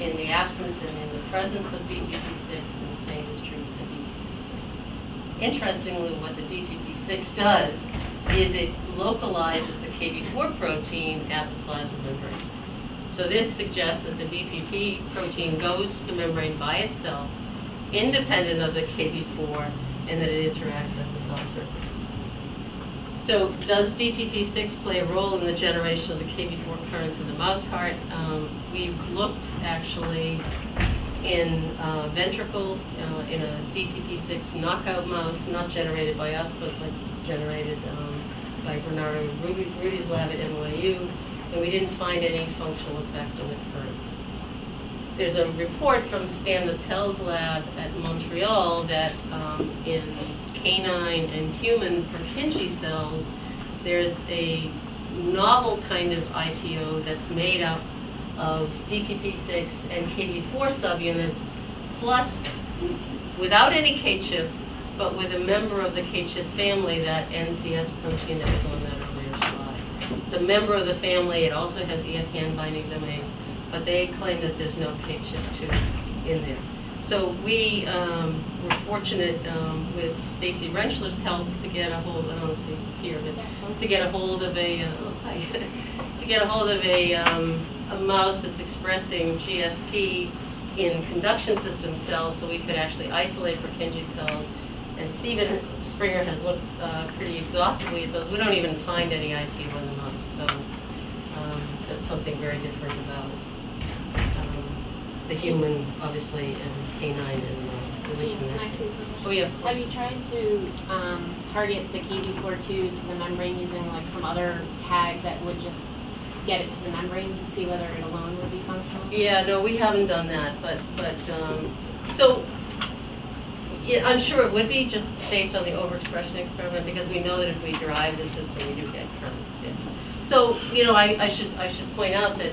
in the absence and in the presence of DPP6, and the same is true the DPP6. Interestingly, what the DPP6 does is it localizes the KB4 protein at the plasma membrane. So this suggests that the DPP protein goes to the membrane by itself, independent of the KB4, and that it interacts at the cell surface. So does DPP6 play a role in the generation of the KB4 currents in the mouse heart? Um, we've looked actually in uh, ventricle uh, in a DPP6 knockout mouse, not generated by us, but like generated um, by Bernardo Rudy, Rudy's lab at NYU, and we didn't find any functional effect on the currents. There's a report from Stan Nattel's lab at Montreal that um, in canine and human Purkinje cells, there's a novel kind of ITO that's made up of DPP6 and KB4 subunits, plus without any K-chip, but with a member of the K-chip family, that NCS protein that was on that earlier slide. It's a member of the family, it also has EF can binding domain, but they claim that there's no KCHIP2 in there. So we um, were fortunate um, with Stacy Renschler's help to get a hold, I don't know if here, but to get a hold of a, uh, to get a hold of a, um, a mouse that's expressing GFP in conduction system cells so we could actually isolate Purkinje cells. And Stephen Springer has looked uh, pretty exhaustively at those. We don't even find any IT1 in the mouse, so um, that's something very different about um, the human, obviously, and canine and mouse. at least in Can that I case. ask you a Oh, yeah. Have you tried to um, target the KB42 to the membrane using like some other tag that would just get it to the membrane to see whether it alone would be functional? Yeah, no, we haven't done that, but, but, um, so, yeah, I'm sure it would be, just based on the overexpression experiment, because we know that if we drive the system, we do get currents, yeah. So, you know, I, I should, I should point out that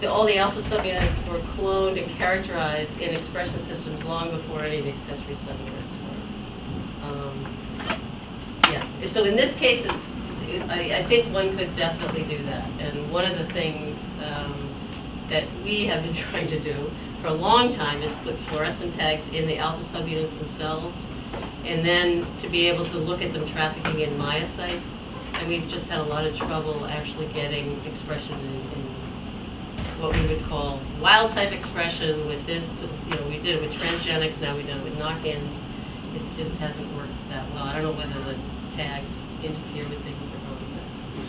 the, all the alpha subunits were cloned and characterized in expression systems long before any of the accessory subunits were. Um, yeah, so in this case, I, I think one could definitely do that. And one of the things um, that we have been trying to do for a long time is put fluorescent tags in the alpha subunits themselves, and then to be able to look at them trafficking in myocytes. And we've just had a lot of trouble actually getting expression in, in what we would call wild type expression with this, you know, we did it with transgenics, now we've done it with knock-in. It just hasn't worked that well. I don't know whether the tags interfere with things or not.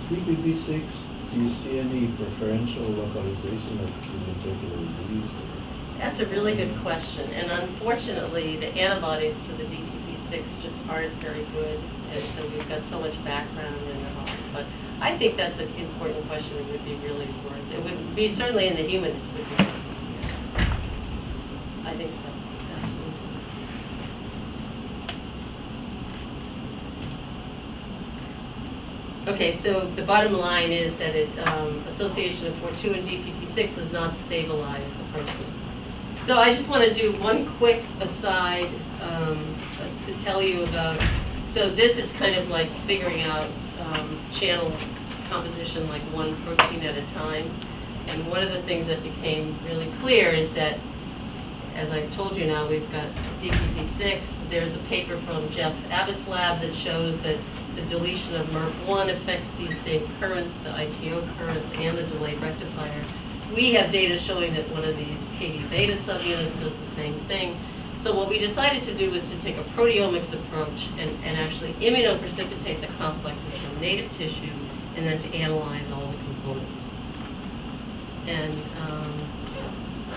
With DPP6, do you see any preferential localization of the particular disease? That's a really good question, and unfortunately, the antibodies to the DPP6 just aren't very good, and so we've got so much background in the heart. But I think that's an important question that would be really worth, it would be, certainly in the human, would be. I think so. Okay, so the bottom line is that it, um, association of FOR2 and DPP6 does not stabilize the protein. So I just want to do one quick aside um, to tell you about, so this is kind of like figuring out um, channel composition like one protein at a time. And one of the things that became really clear is that, as I've told you now, we've got DPP6. There's a paper from Jeff Abbott's lab that shows that the deletion of MERP1 affects these same currents, the ITO currents and the delayed rectifier. We have data showing that one of these KD beta subunits does the same thing. So what we decided to do was to take a proteomics approach and, and actually immunoprecipitate the complexes native tissue and then to analyze all the components. And um,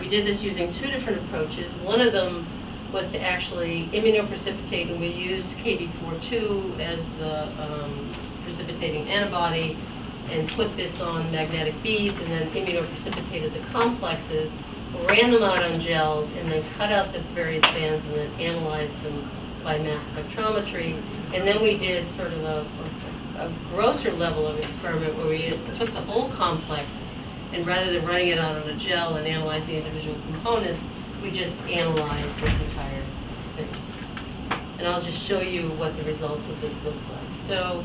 we did this using two different approaches. One of them was to actually immunoprecipitate, and we used KB42 as the um, precipitating antibody, and put this on magnetic beads, and then immunoprecipitated the complexes, ran them out on gels, and then cut out the various bands, and then analyzed them by mass spectrometry. And then we did sort of a, a, a grosser level of experiment where we took the whole complex, and rather than running it out on a gel and analyze the individual components, we just analyzed this entire thing. And I'll just show you what the results of this look like. So,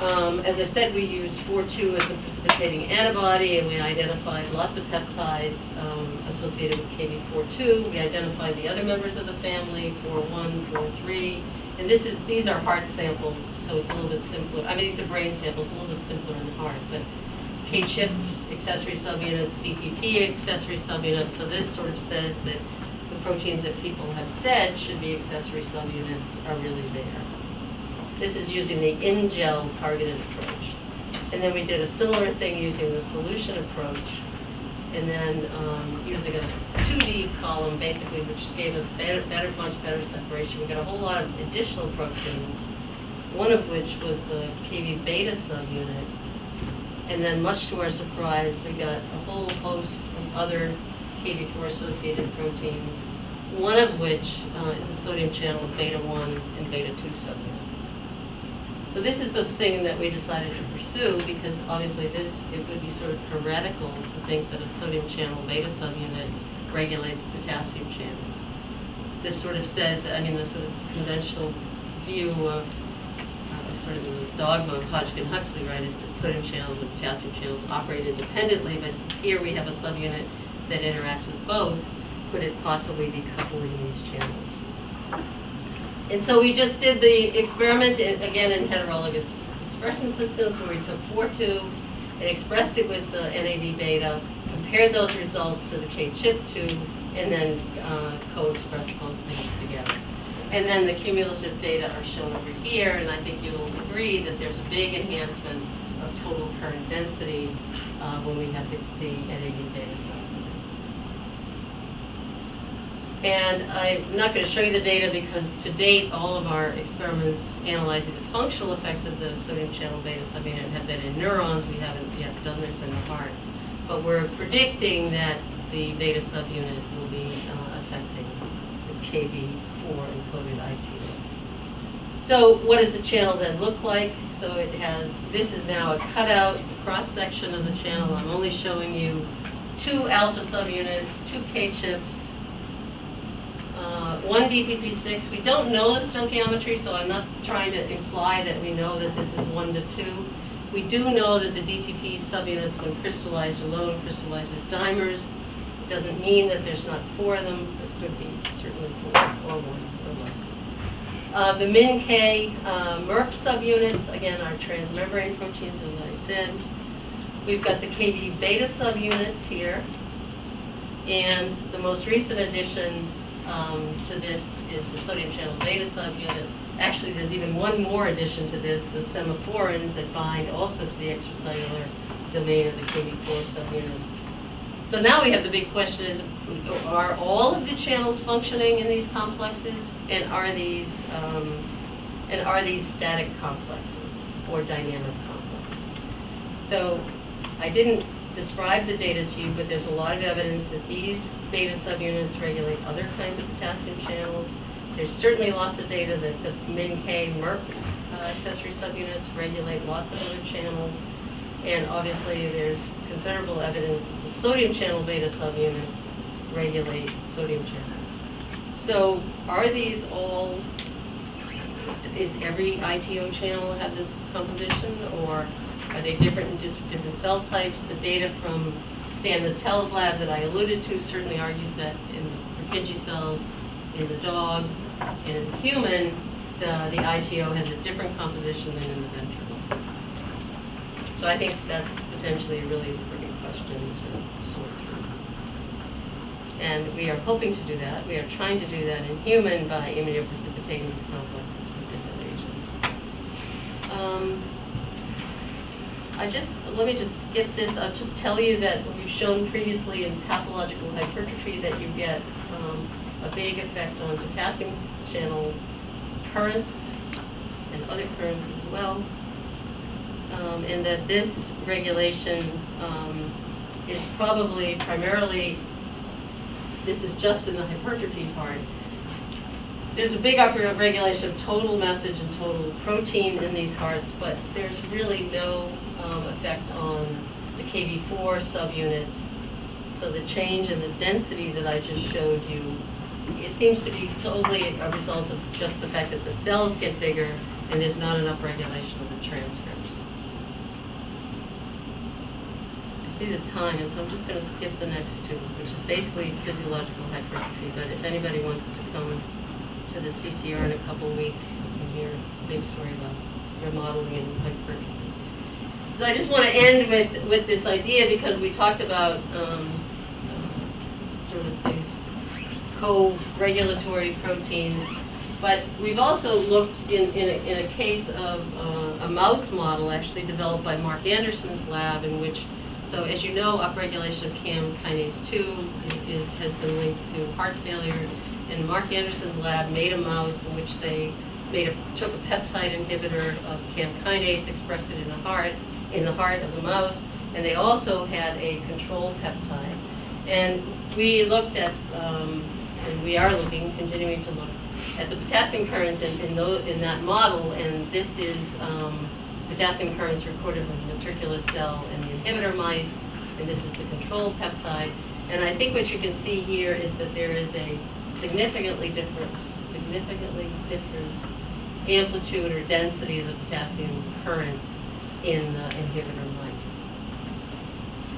um, as I said, we used 4-2 as a precipitating antibody, and we identified lots of peptides um, associated with KB4-2. We identified the other members of the family, 4-1, 4-3. And this is these are heart samples, so it's a little bit simpler. I mean, these are brain samples, a little bit simpler in the heart, but K-chip accessory subunits, DPP accessory subunits. So this sort of says that the proteins that people have said should be accessory subunits are really there. This is using the in-gel targeted approach. And then we did a similar thing using the solution approach, and then um, using a 2D column, basically, which gave us better, better, much better separation. We got a whole lot of additional proteins, one of which was the KB beta subunit. And then, much to our surprise, we got a whole host of other KV4-associated proteins, one of which uh, is a sodium channel beta 1 and beta 2 subunit. So this is the thing that we decided to pursue because obviously this, it would be sort of heretical to think that a sodium channel beta subunit regulates potassium channel. This sort of says, I mean, the sort of conventional view of sort of the dogma of Hodgkin-Huxley, right, is that sodium channels and potassium channels operate independently, but here we have a subunit that interacts with both. Could it possibly be coupling these channels? And so we just did the experiment, i- again, in heterologous expression systems, where we took four tube and expressed it with the NAD beta, compared those results to the K-chip tube, and then uh, co-expressed both. And then the cumulative data are shown over here, and I think you'll agree that there's a big enhancement of total current density uh, when we have the the NAD beta cell. And I'm not going to show you the data because to date, all of our experiments analyzing the functional effect of the sodium channel beta subunit have been in neurons. We haven't yet done this in the heart. But we're predicting that the beta subunit will be uh, affecting the KB4 encoded ITO. So what does the channel then look like? So it has, this is now a cutout cross-section of the channel. I'm only showing you two alpha subunits, two K-chips, uh, one DPP6. We don't know the stoichiometry, so I'm not trying to imply that we know that this is 1 to 2. We do know that the DPP subunits, when crystallized alone, crystallizes dimers. It doesn't mean that there's not four of them. There could be or one or less. Uh, the MIN-K uh, MERP subunits, again, are transmembrane proteins, as I said. We've got the KB beta subunits here. And the most recent addition um, to this is the sodium channel beta subunit. Actually, there's even one more addition to this, the semaphorins that bind also to the extracellular domain of the KB4 subunits. So now we have the big question is, are all of the channels functioning in these complexes? And are these, um, and are these static complexes or dynamic complexes? So I didn't describe the data to you, but there's a lot of evidence that these beta subunits regulate other kinds of potassium channels. There's certainly lots of data that the MIN-K MERP uh, accessory subunits regulate lots of other channels. And obviously, there's considerable evidence sodium channel beta subunits regulate sodium channels. So are these all, is every ITO channel have this composition, or are they different in just different cell types? The data from Stan Natel's lab that I alluded to certainly argues that in the Purkinje cells, in the dog, in the human, the, the ITO has a different composition than in the ventricle. So I think that's potentially really important question to sort through. And we are hoping to do that. We are trying to do that in human by immunoprecipitating these complexes with different agents. Um, I just, let me just skip this. I'll just tell you that we've shown previously in pathological hypertrophy that you get um, a big effect on potassium channel currents and other currents as well. Um, and that this regulation um, is probably primarily, this is just in the hypertrophy part. There's a big upregulation of total message and total protein in these hearts, but there's really no um, effect on the KV4 subunits. So the change in the density that I just showed you, it seems to be totally a result of just the fact that the cells get bigger and there's not enough regulation of the transcripts. I see the time, and so I'm just going to skip the next two, which is basically physiological hypertrophy. But if anybody wants to come to the CCR in a couple weeks, can hear a big story about remodeling and hypertrophy. So I just want to end with, with this idea because we talked about um, sort of these co-regulatory proteins, but we've also looked in, in, a, in a case of uh, a mouse model actually developed by Mark Anderson's lab in which, so as you know, upregulation of CAM kinase 2 is, has been linked to heart failure, and Mark Anderson's lab made a mouse in which they made a, took a peptide inhibitor of CAM kinase, expressed it in the heart, in the heart of the mouse, and they also had a control peptide. And we looked at, um, and we are looking, continuing to look at the potassium currents in, in, those, in that model, and this is um, potassium currents recorded in the matricular cell in the inhibitor mice, and this is the control peptide. And I think what you can see here is that there is a significantly different, significantly different amplitude or density of the potassium current in the inhibitor mice.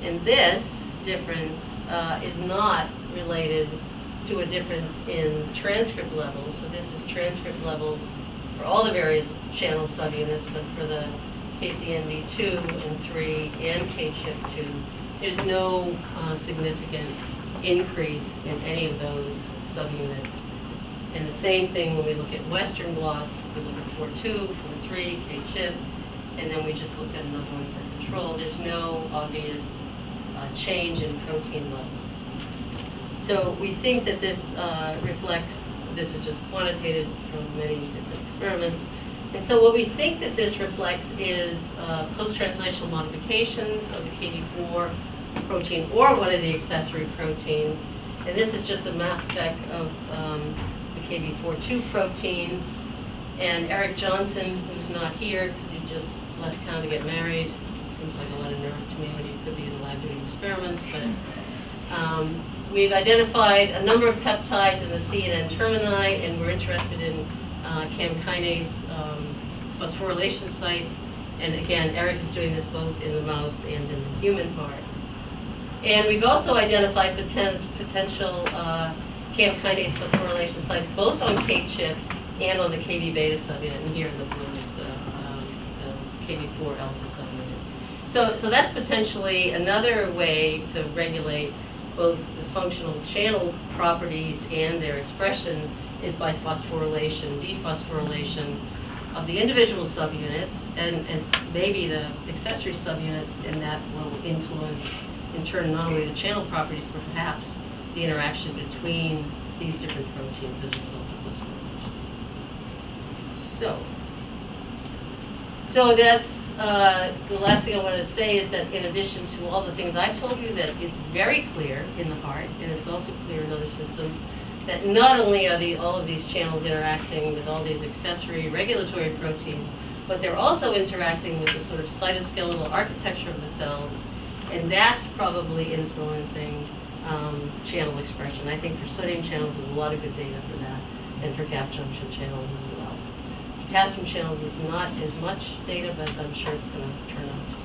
And this difference uh, is not related to a difference in transcript levels. So this is transcript levels for all the various channel subunits, but for the KCNV2 and 3 and KCHIP2, there's no uh, significant increase in any of those subunits. And the same thing when we look at Western blots, we look at 4.2, 4.3, KCHIP, and then we just look at another one for control. There's no obvious uh, change in protein level. So we think that this uh, reflects, this is just quantitated from many different experiments. And so what we think that this reflects is uh, post-translational modifications of the KD4 protein or one of the accessory proteins. And this is just a mass spec of um, the KB42 protein. And Eric Johnson, who's not here because he just left town to get married, seems like a lot of nerve to me when he could be in the lab doing experiments, but um, we've identified a number of peptides in the C and N termini, and we're interested in uh, CAM kinase um, phosphorylation sites. And again, Eric is doing this both in the mouse and in the human part. And we've also identified poten potential uh, CAM kinase phosphorylation sites both on K-chip and on the KB beta subunit. And here in the blue is the, um, the KB4 alpha subunit. So, so that's potentially another way to regulate both the functional channel properties and their expression is by phosphorylation, dephosphorylation of the individual subunits and, and maybe the accessory subunits, and that will influence, in turn, not only the channel properties, but perhaps the interaction between these different proteins as a result of phosphorylation. So, so that's uh, the last thing I want to say is that in addition to all the things I've told you, that it's very clear in the heart, and it's also clear in other systems, that not only are the, all of these channels interacting with all these accessory regulatory proteins, but they're also interacting with the sort of cytoskeletal architecture of the cells, and that's probably influencing um, channel expression. I think for sodium channels, there's a lot of good data for that, and for gap junction channels as well. Potassium channels is not as much data, but I'm sure it's going to turn out.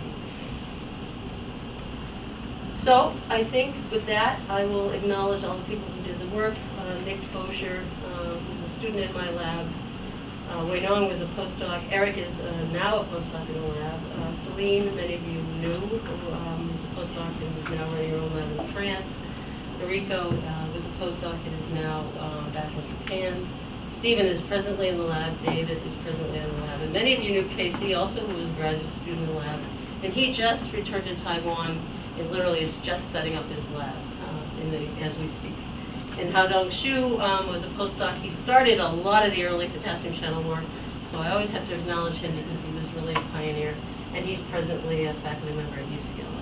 So I think with that, I will acknowledge all the people who did the work. Uh, Nick Fosier, uh, who's a student in my lab. Uh, Wei Nong was a postdoc. Eric is uh, now a postdoc in the lab. Celine, many of you knew, who um, was a postdoc and is now running her own lab in France. Uh, was a postdoc and is now back in Japan. Stephen is presently in the lab. David is presently in the lab. And many of you knew Casey also, who was a graduate student in the lab. And he just returned to Taiwan and literally is just setting up his lab uh, the, as we speak. And Hao Dong Shu um, was a postdoc. He started a lot of the early potassium channel work, so I always have to acknowledge him because he was really a pioneer. And he's presently a faculty member at UCLA.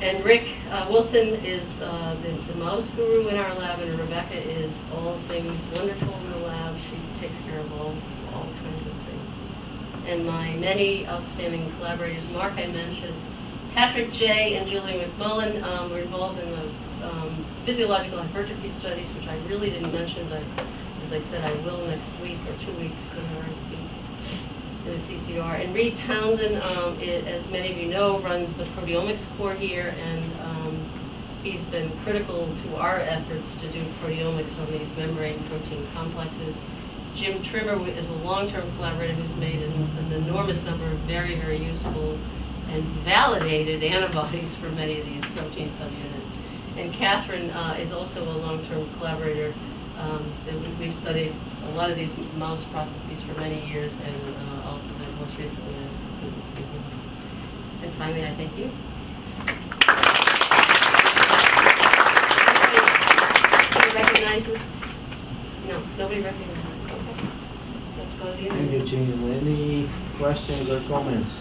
And Rick uh, Wilson is uh, the, the mouse guru in our lab, and Rebecca is all things wonderful in the lab. She takes care of all, all kinds of things. And my many outstanding collaborators, Mark I mentioned, Patrick J. and Julie McMullen um, were involved in the um, physiological hypertrophy studies, which I really didn't mention, but as I said, I will next week or two weeks whenever I speak in the CCR. And Reed Townsend, um, it, as many of you know, runs the proteomics core here, and um, he's been critical to our efforts to do proteomics on these membrane protein complexes. Jim Trimmer is a long-term collaborator who's made an, an enormous number of very, very useful and validated antibodies for many of these protein subunits. And Catherine uh, is also a long-term collaborator. Um, we, have studied a lot of these mouse processes for many years, and uh, also most recently. And finally, I thank you. Recognizes? No, nobody recognizes. Okay. Let's go to the Thank you. Jean. Any questions or comments?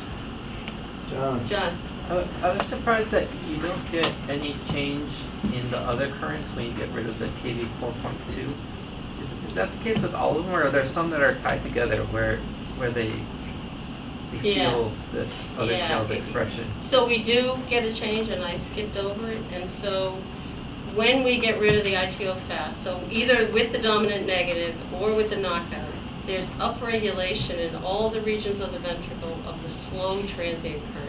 John? John. I, I was surprised that you don't get any change in the other currents when you get rid of the KV 4.2. Is, is that the case with all of them, or are there some that are tied together where where they they Yeah. feel the other Yeah. expression? So we do get a change, and I skipped over it, and so when we get rid of the ITO fast, so either with the dominant negative or with the knockout, there's upregulation in all the regions of the ventricle of the slow transient current.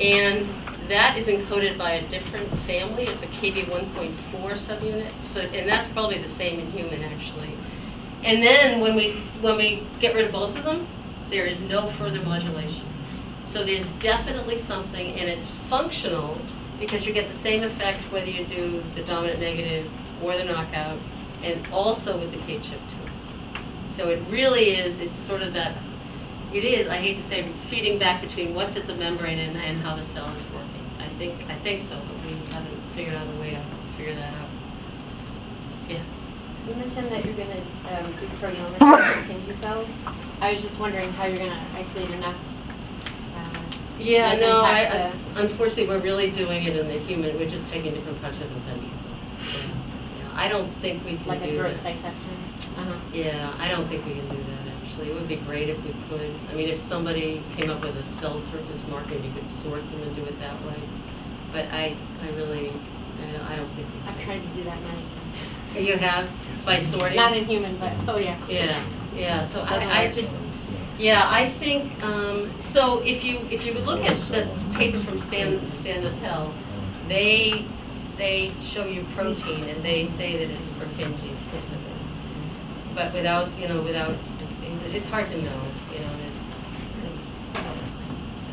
And that is encoded by a different family. It's a KB 1.4 subunit. So, and that's probably the same in human actually. And then when we when we get rid of both of them, there is no further modulation. So there's definitely something, and it's functional because you get the same effect whether you do the dominant negative or the knockout, and also with the K chip too. So it really is, it's sort of that, it is, I hate to say, feeding back between what's at the membrane and, and how the cell is working. I think, I think so, but we haven't figured out a way to figure that out. Yeah. You mentioned that you're going to um, do proteomics for Purkinje cells. I was just wondering how you're going to isolate enough. Uh, Yeah, like no, I, I- unfortunately, we're really doing it in the human, we're just taking different parts of the ventricle. Yeah, I don't think we uh, can like a do gross dissection. Uh-huh. Yeah, I don't think we can do that, actually. It would be great if we could. I mean, if somebody came up with a cell surface marker, you could sort them and do it that way. But I, I really, I don't- I don't think I've tried to do that many times. You have, by sorting? Not in human, but oh yeah. Yeah, yeah, so I, I just, yeah, I think, um, so if you, if you look at the papers from Stan, Standatel, they, they show you protein and they say that it's Purkinje specific. But without, you know, without, it's hard to know, you know, it-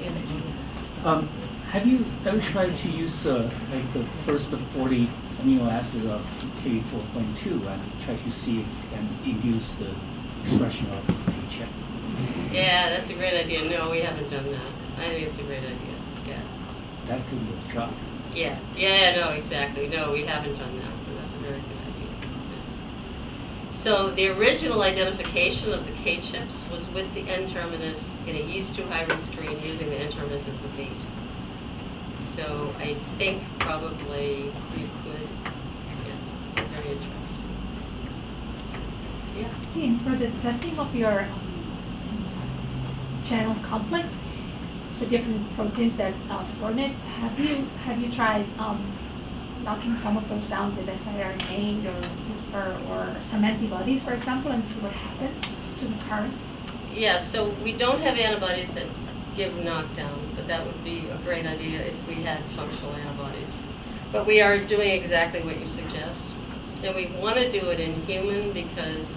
it's, it's, Um, have you ever tried to use uh, like the first of 40 amino acids of K4.2 and try to see if can induce the expression of K-chip? yeah, that's a great idea. No, we haven't done that. I think it's a great idea, yeah. That could be a drug. Yeah, yeah, no, exactly. No, we haven't done that, but that's a very good idea. So the original identification of the K-chips was with the N-terminus in a yeast 2 hybrid screen using the N-terminus as the bait. So I think probably you could, yeah, very interesting. Yeah. Jean, for the testing of your um, channel complex, the different proteins that uh, form it, have you have you tried um, knocking some of those down with siRNA or CRISPR or some antibodies, for example, and see what happens to the currents? Yeah, so we don't have antibodies that give knockdown, but that would be a great idea if we had functional antibodies. But we are doing exactly what you suggest. And we want to do it in human because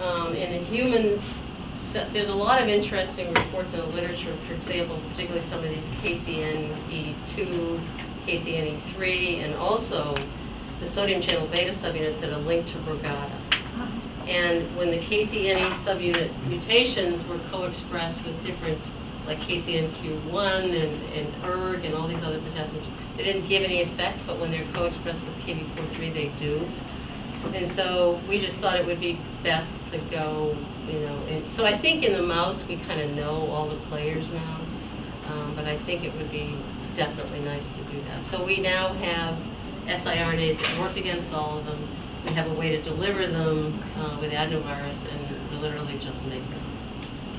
um, in a human, so there's a lot of interesting reports in the literature, for example, particularly some of these KCNE2, KCNE3, and also the sodium channel beta subunits that are linked to Brugada. Uh, And when the KCNE subunit mutations were co-expressed with different, like KCNQ1 and, and ERG and all these other potassium, they didn't give any effect, but when they're co-expressed with KB43, they do. And so we just thought it would be best to go, you know, and so I think in the mouse, we kind of know all the players now. Um, but I think it would be definitely nice to do that. So we now have siRNAs that work against all of them. We have a way to deliver them uh, with adenovirus and we literally just make them.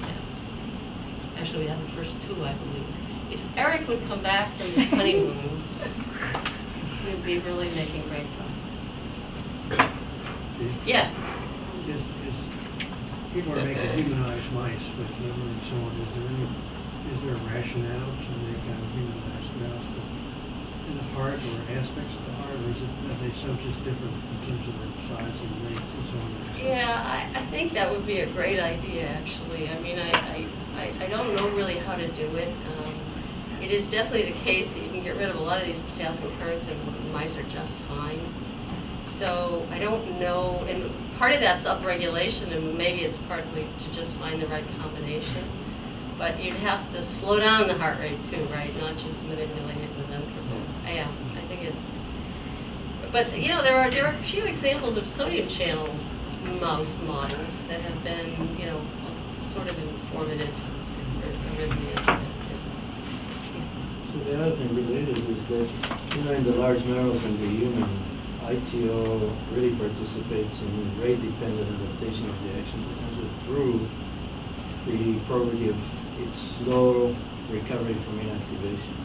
Yeah. Actually, we have the first two, I believe. If Eric would come back from his honeymoon, we'd be really making great progress. Yeah. Is, is, people are making humanized mice with liver and so on, is there any, is there a rationale to make a humanized mouse with, in the heart or aspects of the heart, or is it, are they so just different in terms of their size and length and so on? Yeah, I, I think that would be a great idea, actually. I mean, I, I, I- I don't know really how to do it. Um, It is definitely the case that you can get rid of a lot of these potassium currents and mice are just fine. So I don't know, and part of that's upregulation and maybe it's partly to just find the right combination. But you'd have to slow down the heart rate too, right? Not just manipulate it with ventricle. Yeah, I think it's, but, you know, there are, there are a few examples of sodium channel mouse models that have been, you know, sort of informative for arrhythmias. So the other thing related is that, you know, in the large mammals and the human, ITO really participates in rate-dependent adaptation of the action potential through the property of its slow recovery from inactivation.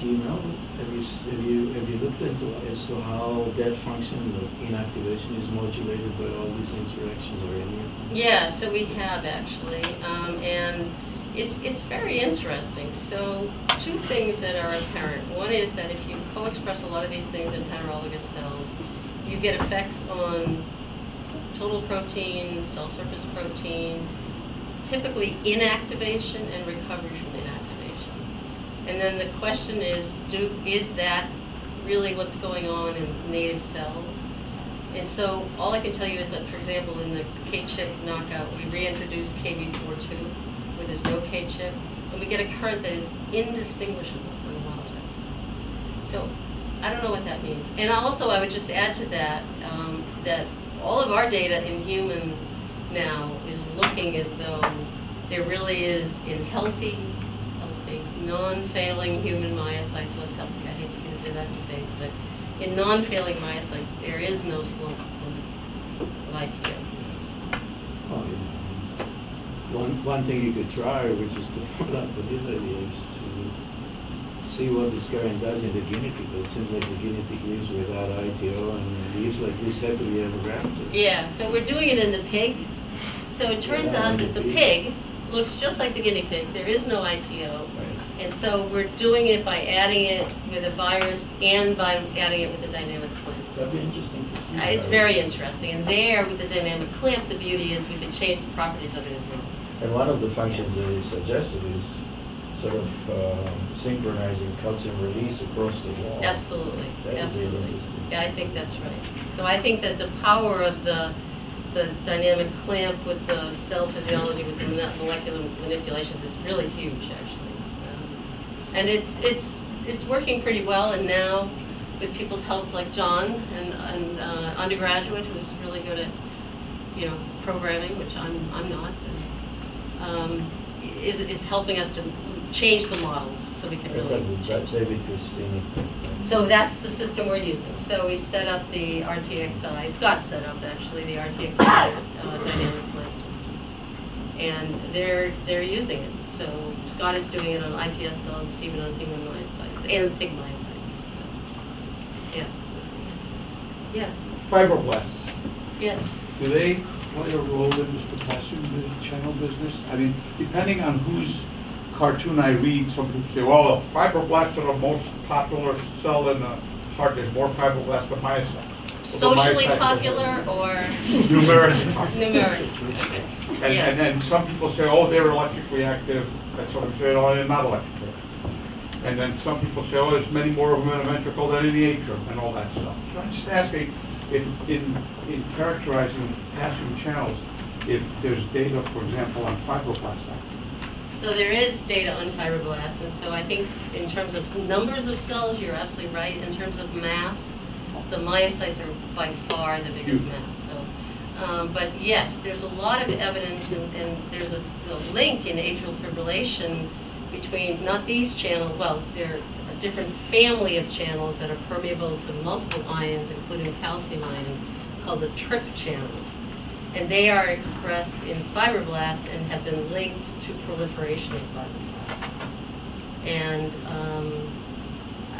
Do you know, have you, have you, have you looked into as to how that function of inactivation is modulated by all these interactions or any of them? Yeah, so we have actually, um, and it's, it's very interesting. So two things that are apparent. One is that if you co-express a lot of these things in heterologous cells, you get effects on total protein, cell surface proteins, typically inactivation and recovery from inactivation. And then the question is, do, is that really what's going on in native cells? And so all I can tell you is that, for example, in the KChIP knockout, we reintroduced Kv4.2 where there's no KChIP, and we get a current that is indistinguishable from the wild type. So I don't know what that means. And also, I would just add to that um, that all of our data in human now is looking as though there really is in healthy, non-failing human myocytes. What's healthy? I hate to into that debate, but in non-failing myocytes, there is no slump of ITO. Oh, yeah. One, one thing you could try, which is to follow up with his idea, is to see what this current does in the guinea pig. But it seems like the guinea pig lives without ITO and lives like this happily ever after. Yeah, so we're doing it in the pig. So it turns Yeah, out that the pig looks just like the guinea pig. There is no ITO. Right. And so we're doing it by adding it with a virus and by adding it with a dynamic clamp. That'd be interesting to see. Uh, It's very interesting. And there, with the dynamic clamp, the beauty is we can change the properties of it as well. And one of the functions that is suggested is sort of uh, synchronizing calcium release across the wall. Absolutely, That would absolutely. Yeah, I think that's right. So I think that the power of the, the dynamic clamp with the cell physiology, with the molecular manipulations is really huge, actually. And it's, it's, it's working pretty well, and now with people's help like John and, and uh, undergraduate who's really good at, you know, programming, which I'm, I'm not, and, um, is, is helping us to change the models so we can That's really change David Christine. so that's the system we're using. So we set up the RTXI, Scott set up actually the RTXI uh, dynamic system. And they're, they're using it. So Scott is doing it on IPS cells, Stephen on human myocytes, and pig myocytes. So, Yeah. Yeah, Fibroblasts, yes. do they play a role in this potassium channel business? I mean, depending on whose cartoon I read, some people say, well, the fibroblasts are the most popular cell in the heart. There's more fibroblasts than myocytes. Well, the Socially popular or Numerically popular. numeric? And, Yeah. and then some people say, oh, they're electrically active. That's what I'm saying, oh, they're not electrically active. And then some people say, oh, there's many more of them in the ventricle than in the atrium and all that stuff. So I'm just asking if, in, in characterizing potassium channels, if there's data, for example, on fibroblast activity. So there is data on fibroblasts, and so I think in terms of numbers of cells, you're absolutely right. In terms of mass, the myocytes are by far the biggest mass. So, um, but yes, there's a lot of evidence, and, and there's a, a link in atrial fibrillation between not these channels. Well, there are a different family of channels that are permeable to multiple ions, including calcium ions, called the TRP channels and they are expressed in fibroblasts and have been linked to proliferation of fibroblasts. And um,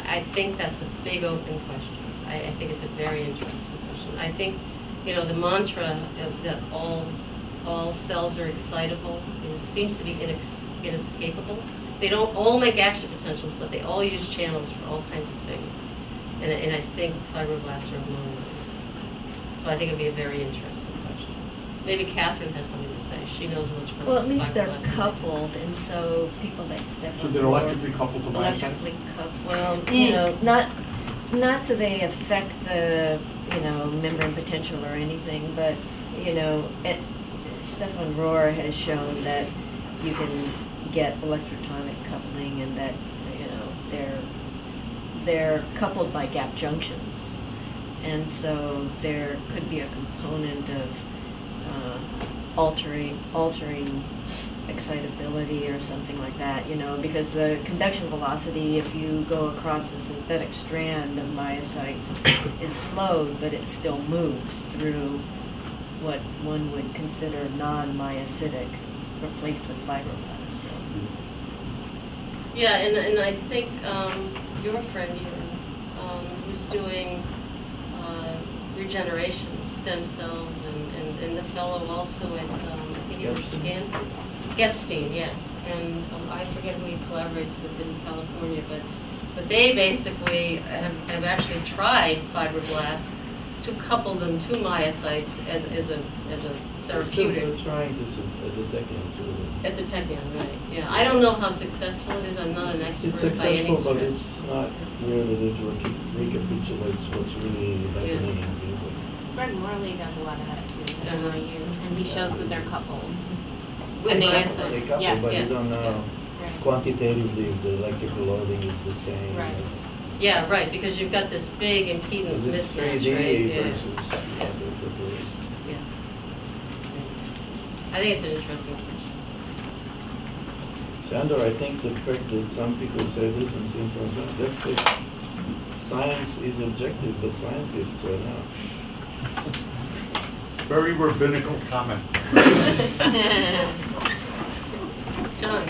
I think that's a big open question. I, I think it's a very interesting question. I think, you know, the mantra of that all all cells are excitable is, seems to be inex, inescapable. They don't all make action potentials, but they all use channels for all kinds of things. And, and I think fibroblasts are among those. So I think it'd be a very interesting question. Maybe Catherine has something to say. She knows much more. Well, at least they're fibroblasts than I do. coupled, and so people that step So they're board- electrically coupled to myocytes? Electrically coupled, well, you mm. know, not, not so they affect the, you know, membrane potential or anything, but, you know, it, Stefan Rohr has shown that you can get electrotonic coupling and that, you know, they're, they're coupled by gap junctions. And so there could be a component of uh, altering, altering excitability or something like that, you know, because the conduction velocity, if you go across a synthetic strand of myocytes, is slowed, but it still moves through what one would consider non-myocytic, replaced with fibroblasts. So. Yeah, and, and I think um, your friend here, um, who's doing uh, regeneration, stem cells, and, and, and the fellow also at, um, I think he's at Gepstein? Stanford. Gepstein, yes, and um, I forget who he collaborates with in California, but, but they basically have, have actually tried fibroblasts to couple them to myocytes as, as a, as a therapeutic. We're trying this at the Technion too. At the Technion, right, yeah. I don't know how successful it is, I'm not an expert It's by any successful, but it's not really that reca- recapitulates what's really happening in people. Greg Morley does a lot of that too, at. NYU, and he shows that they're coupled. With myocytes. They couple, Yes, but yeah. you don't know Right. quantitatively if the electrical loading is the same. Right. Yeah, right, because you've got this big impedance Is mismatch, 3D right? Yeah. versus quantitative? Yeah. I think it's an interesting question. Sandor, I think the fact that some people say this and some people don't, that's the, science is objective, but scientists are not. Very rabbinical comment. John?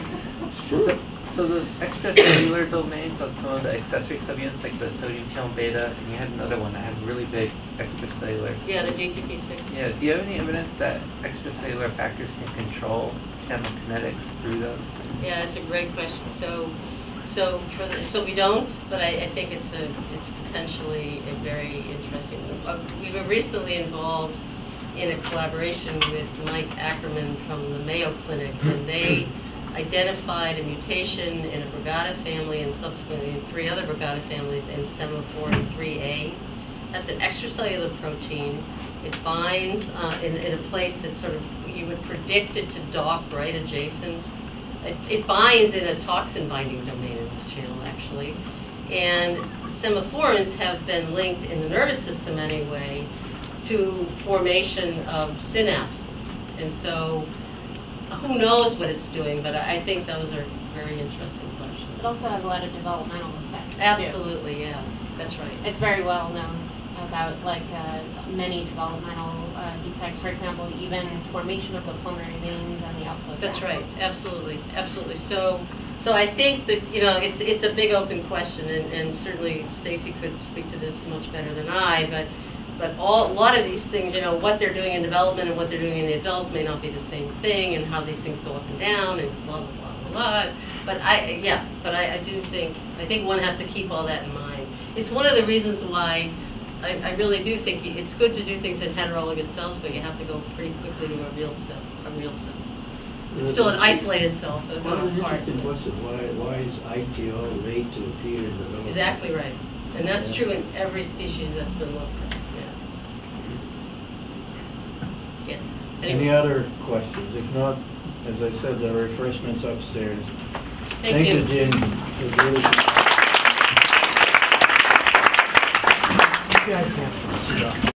So, so those extracellular domains on some of the accessory subunits, like the sodium channel beta, and you had another one that had really big extracellular. Yeah, the DPP6. Yeah. Do you have any evidence that extracellular factors can control channel kinetics through those? Yeah, that's a great question. So, so for the, so we don't, but I, I think it's a, it's potentially a very interesting. Uh, we were recently involved in a collaboration with Mike Ackerman from the Mayo Clinic, and they identified a mutation in a Brugada family and subsequently in three other Brugada families in semaphorin 3A. That's an extracellular protein. It binds uh, in, in a place that sort of you would predict it to dock right adjacent. It, it binds in a toxin binding domain in this channel, actually. And semaphorins have been linked in the nervous system anyway to formation of synapses. And so who knows what it's doing, but I I think those are very interesting questions. It also has a lot of developmental effects. too. Absolutely, yeah, that's right. It's very well known about like uh, many developmental uh, defects. For example, even formation of the pulmonary veins and the outflow. That's tract. right, absolutely, absolutely. So, so I think that, you know, it's, it's a big open question, and, and certainly Stacy could speak to this much better than I, but, but all, a lot of these things, you know, what they're doing in development and what they're doing in the adult may not be the same thing, and how these things go up and down, and blah, blah, blah, blah. But I, yeah, but I, I do think, I think one has to keep all that in mind. It's one of the reasons why I, I really do think it's good to do things in heterologous cells, but you have to go pretty quickly to a real cell, a real cell. It's still an isolated cell, so it's Well, not a part. question, why, why is ITO late to appear in development? Exactly right. And that's Yeah. true in every species that's been looked at, yeah. Yeah. Any Anyway, other questions? If not, as I said, the refreshments upstairs. thank you. Jim. It really- You guys have some stuff.